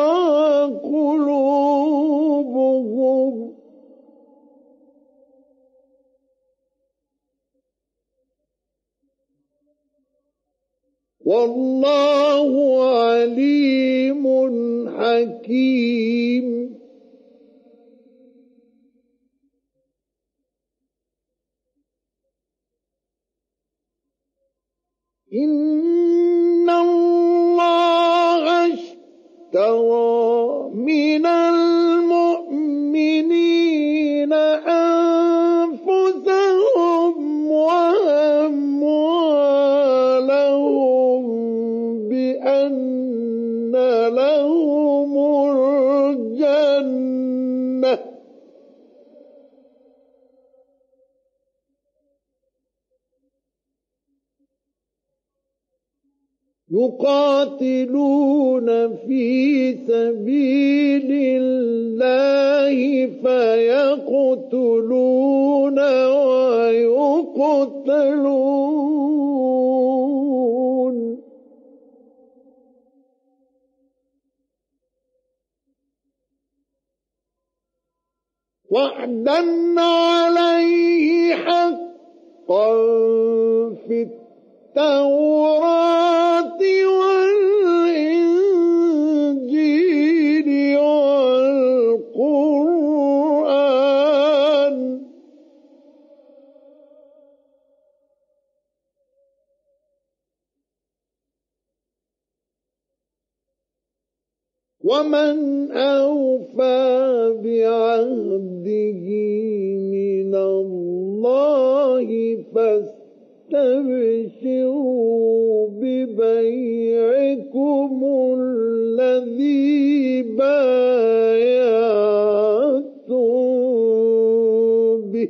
قلوبهم. والله عليم حكيم. إن الله اشترى من المؤمنين أنفسهم يقاتلون في سبيل الله فيقتلون ويقتلون. وعدا عليه حقا في التوراة والإنجيل والقرآن. ومن أوفى بعهده من الله فاستقم. فاستبشروا ببيعكم الذي بايعتم به.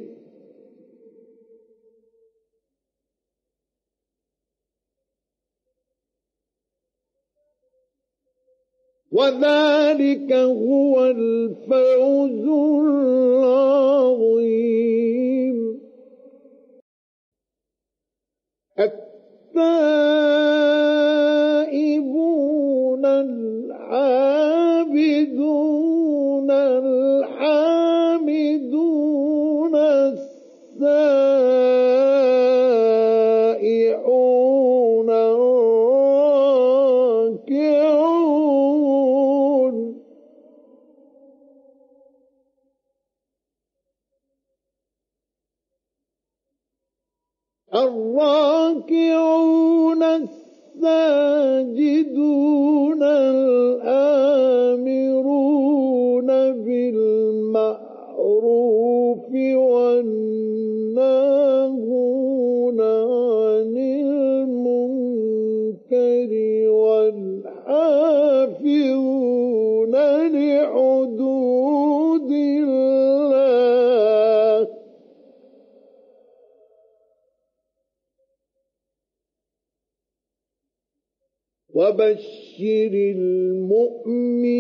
وذلك هو الفوز العظيم. التائبون العابدون الحامدون السائحون الراكعون الساجدون الآمرون بالمعروف والناهون عن المنكر والحافظون لحدود وبشر المؤمنين.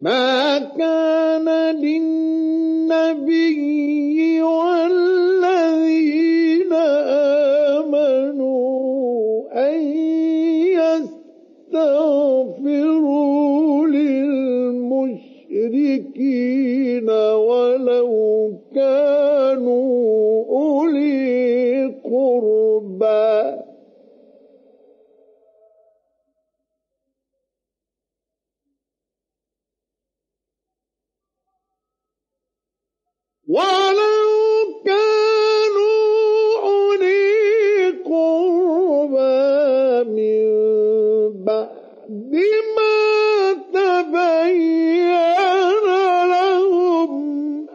ما كان للنبي والذين آمنوا أن يستغفروا للمشركين ولو كانوا أولي قربى. ولو كانوا أولي قربى. بعد ما تبين لهم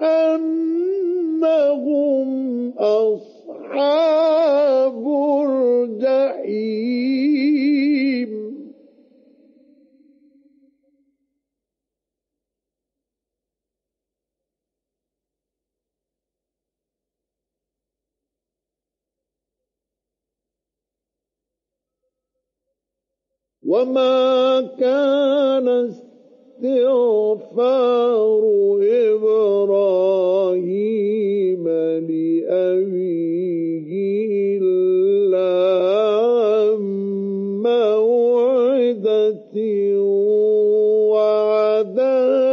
أنهم أصحاب الجحيم. وما كان استغفار إبراهيم لأبيه إلا عن موعدة وعدها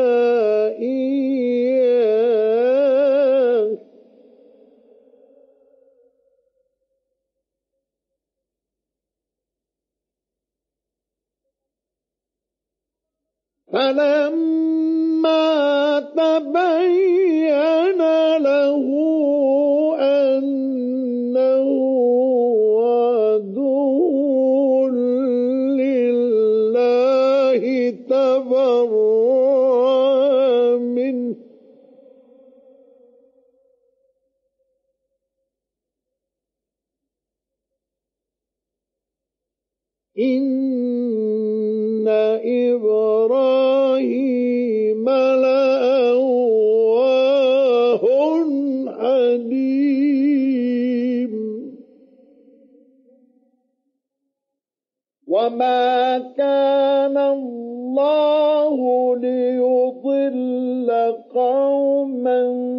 فلما تبين له أنه عدو لله تبرأ منه. إن إبراهيم قوما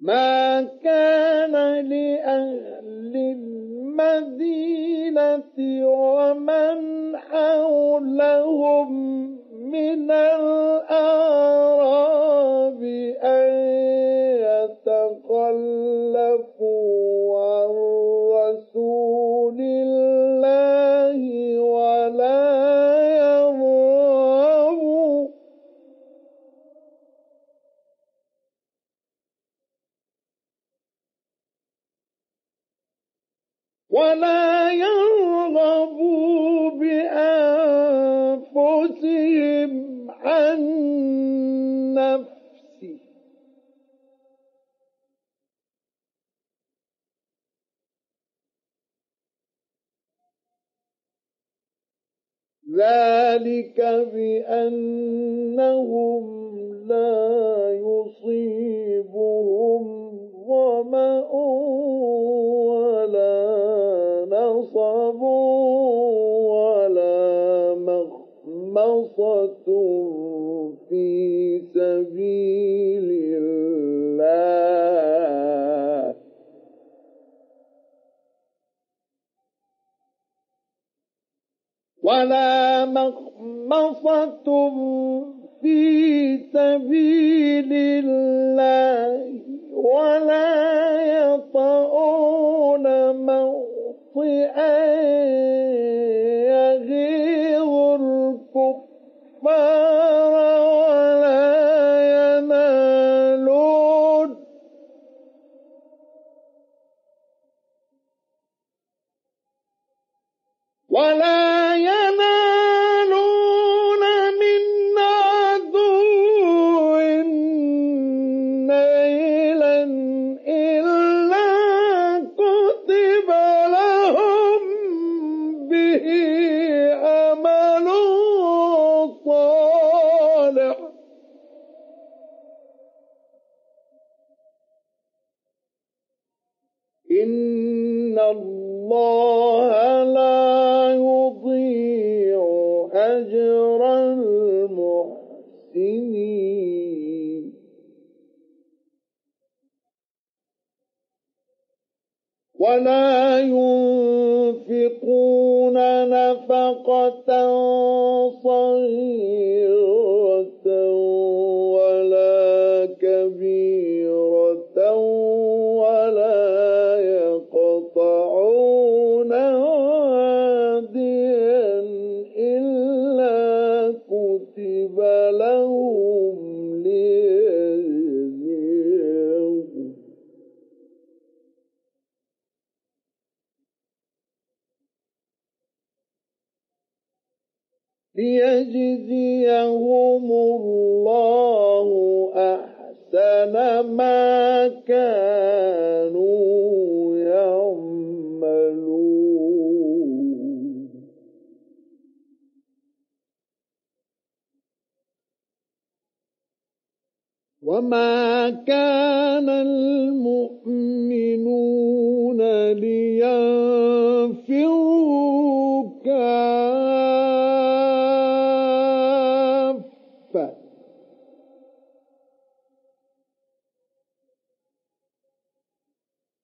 ما كان لأهل المدينة ومن حولهم من الأعراب أن يتقلبوا ولا يرغبوا بأنفسهم عن نفسه ذلك بأنهم لا يصيبهم ولا نصب ولا مخمصة في سبيل الله. ولا مخمصة في سبيل الله ولا يطعون موطئا يغيظ الكفار ولا ينالون. ولا ينالون ولا ينفقون نفقة صغيرة ولا كبيرة ليجزيهم الله أحسن ما كانوا يعملون. وما كان المؤمنون لينفروا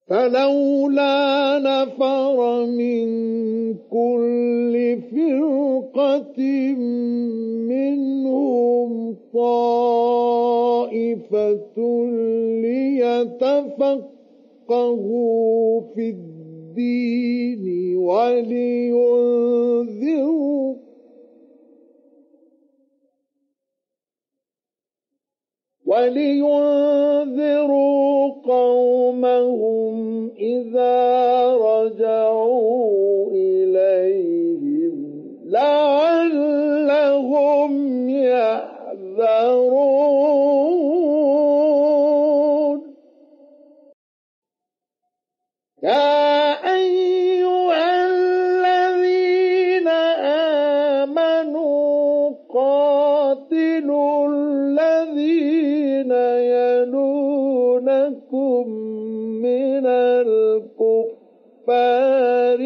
فلولا نفر من كل فرقة منهم طائفة ليتفقهوا في الدين ولينذروا ولينذروا قومهم إذا رجعوا إليهم لعلهم يحذرون. الكفار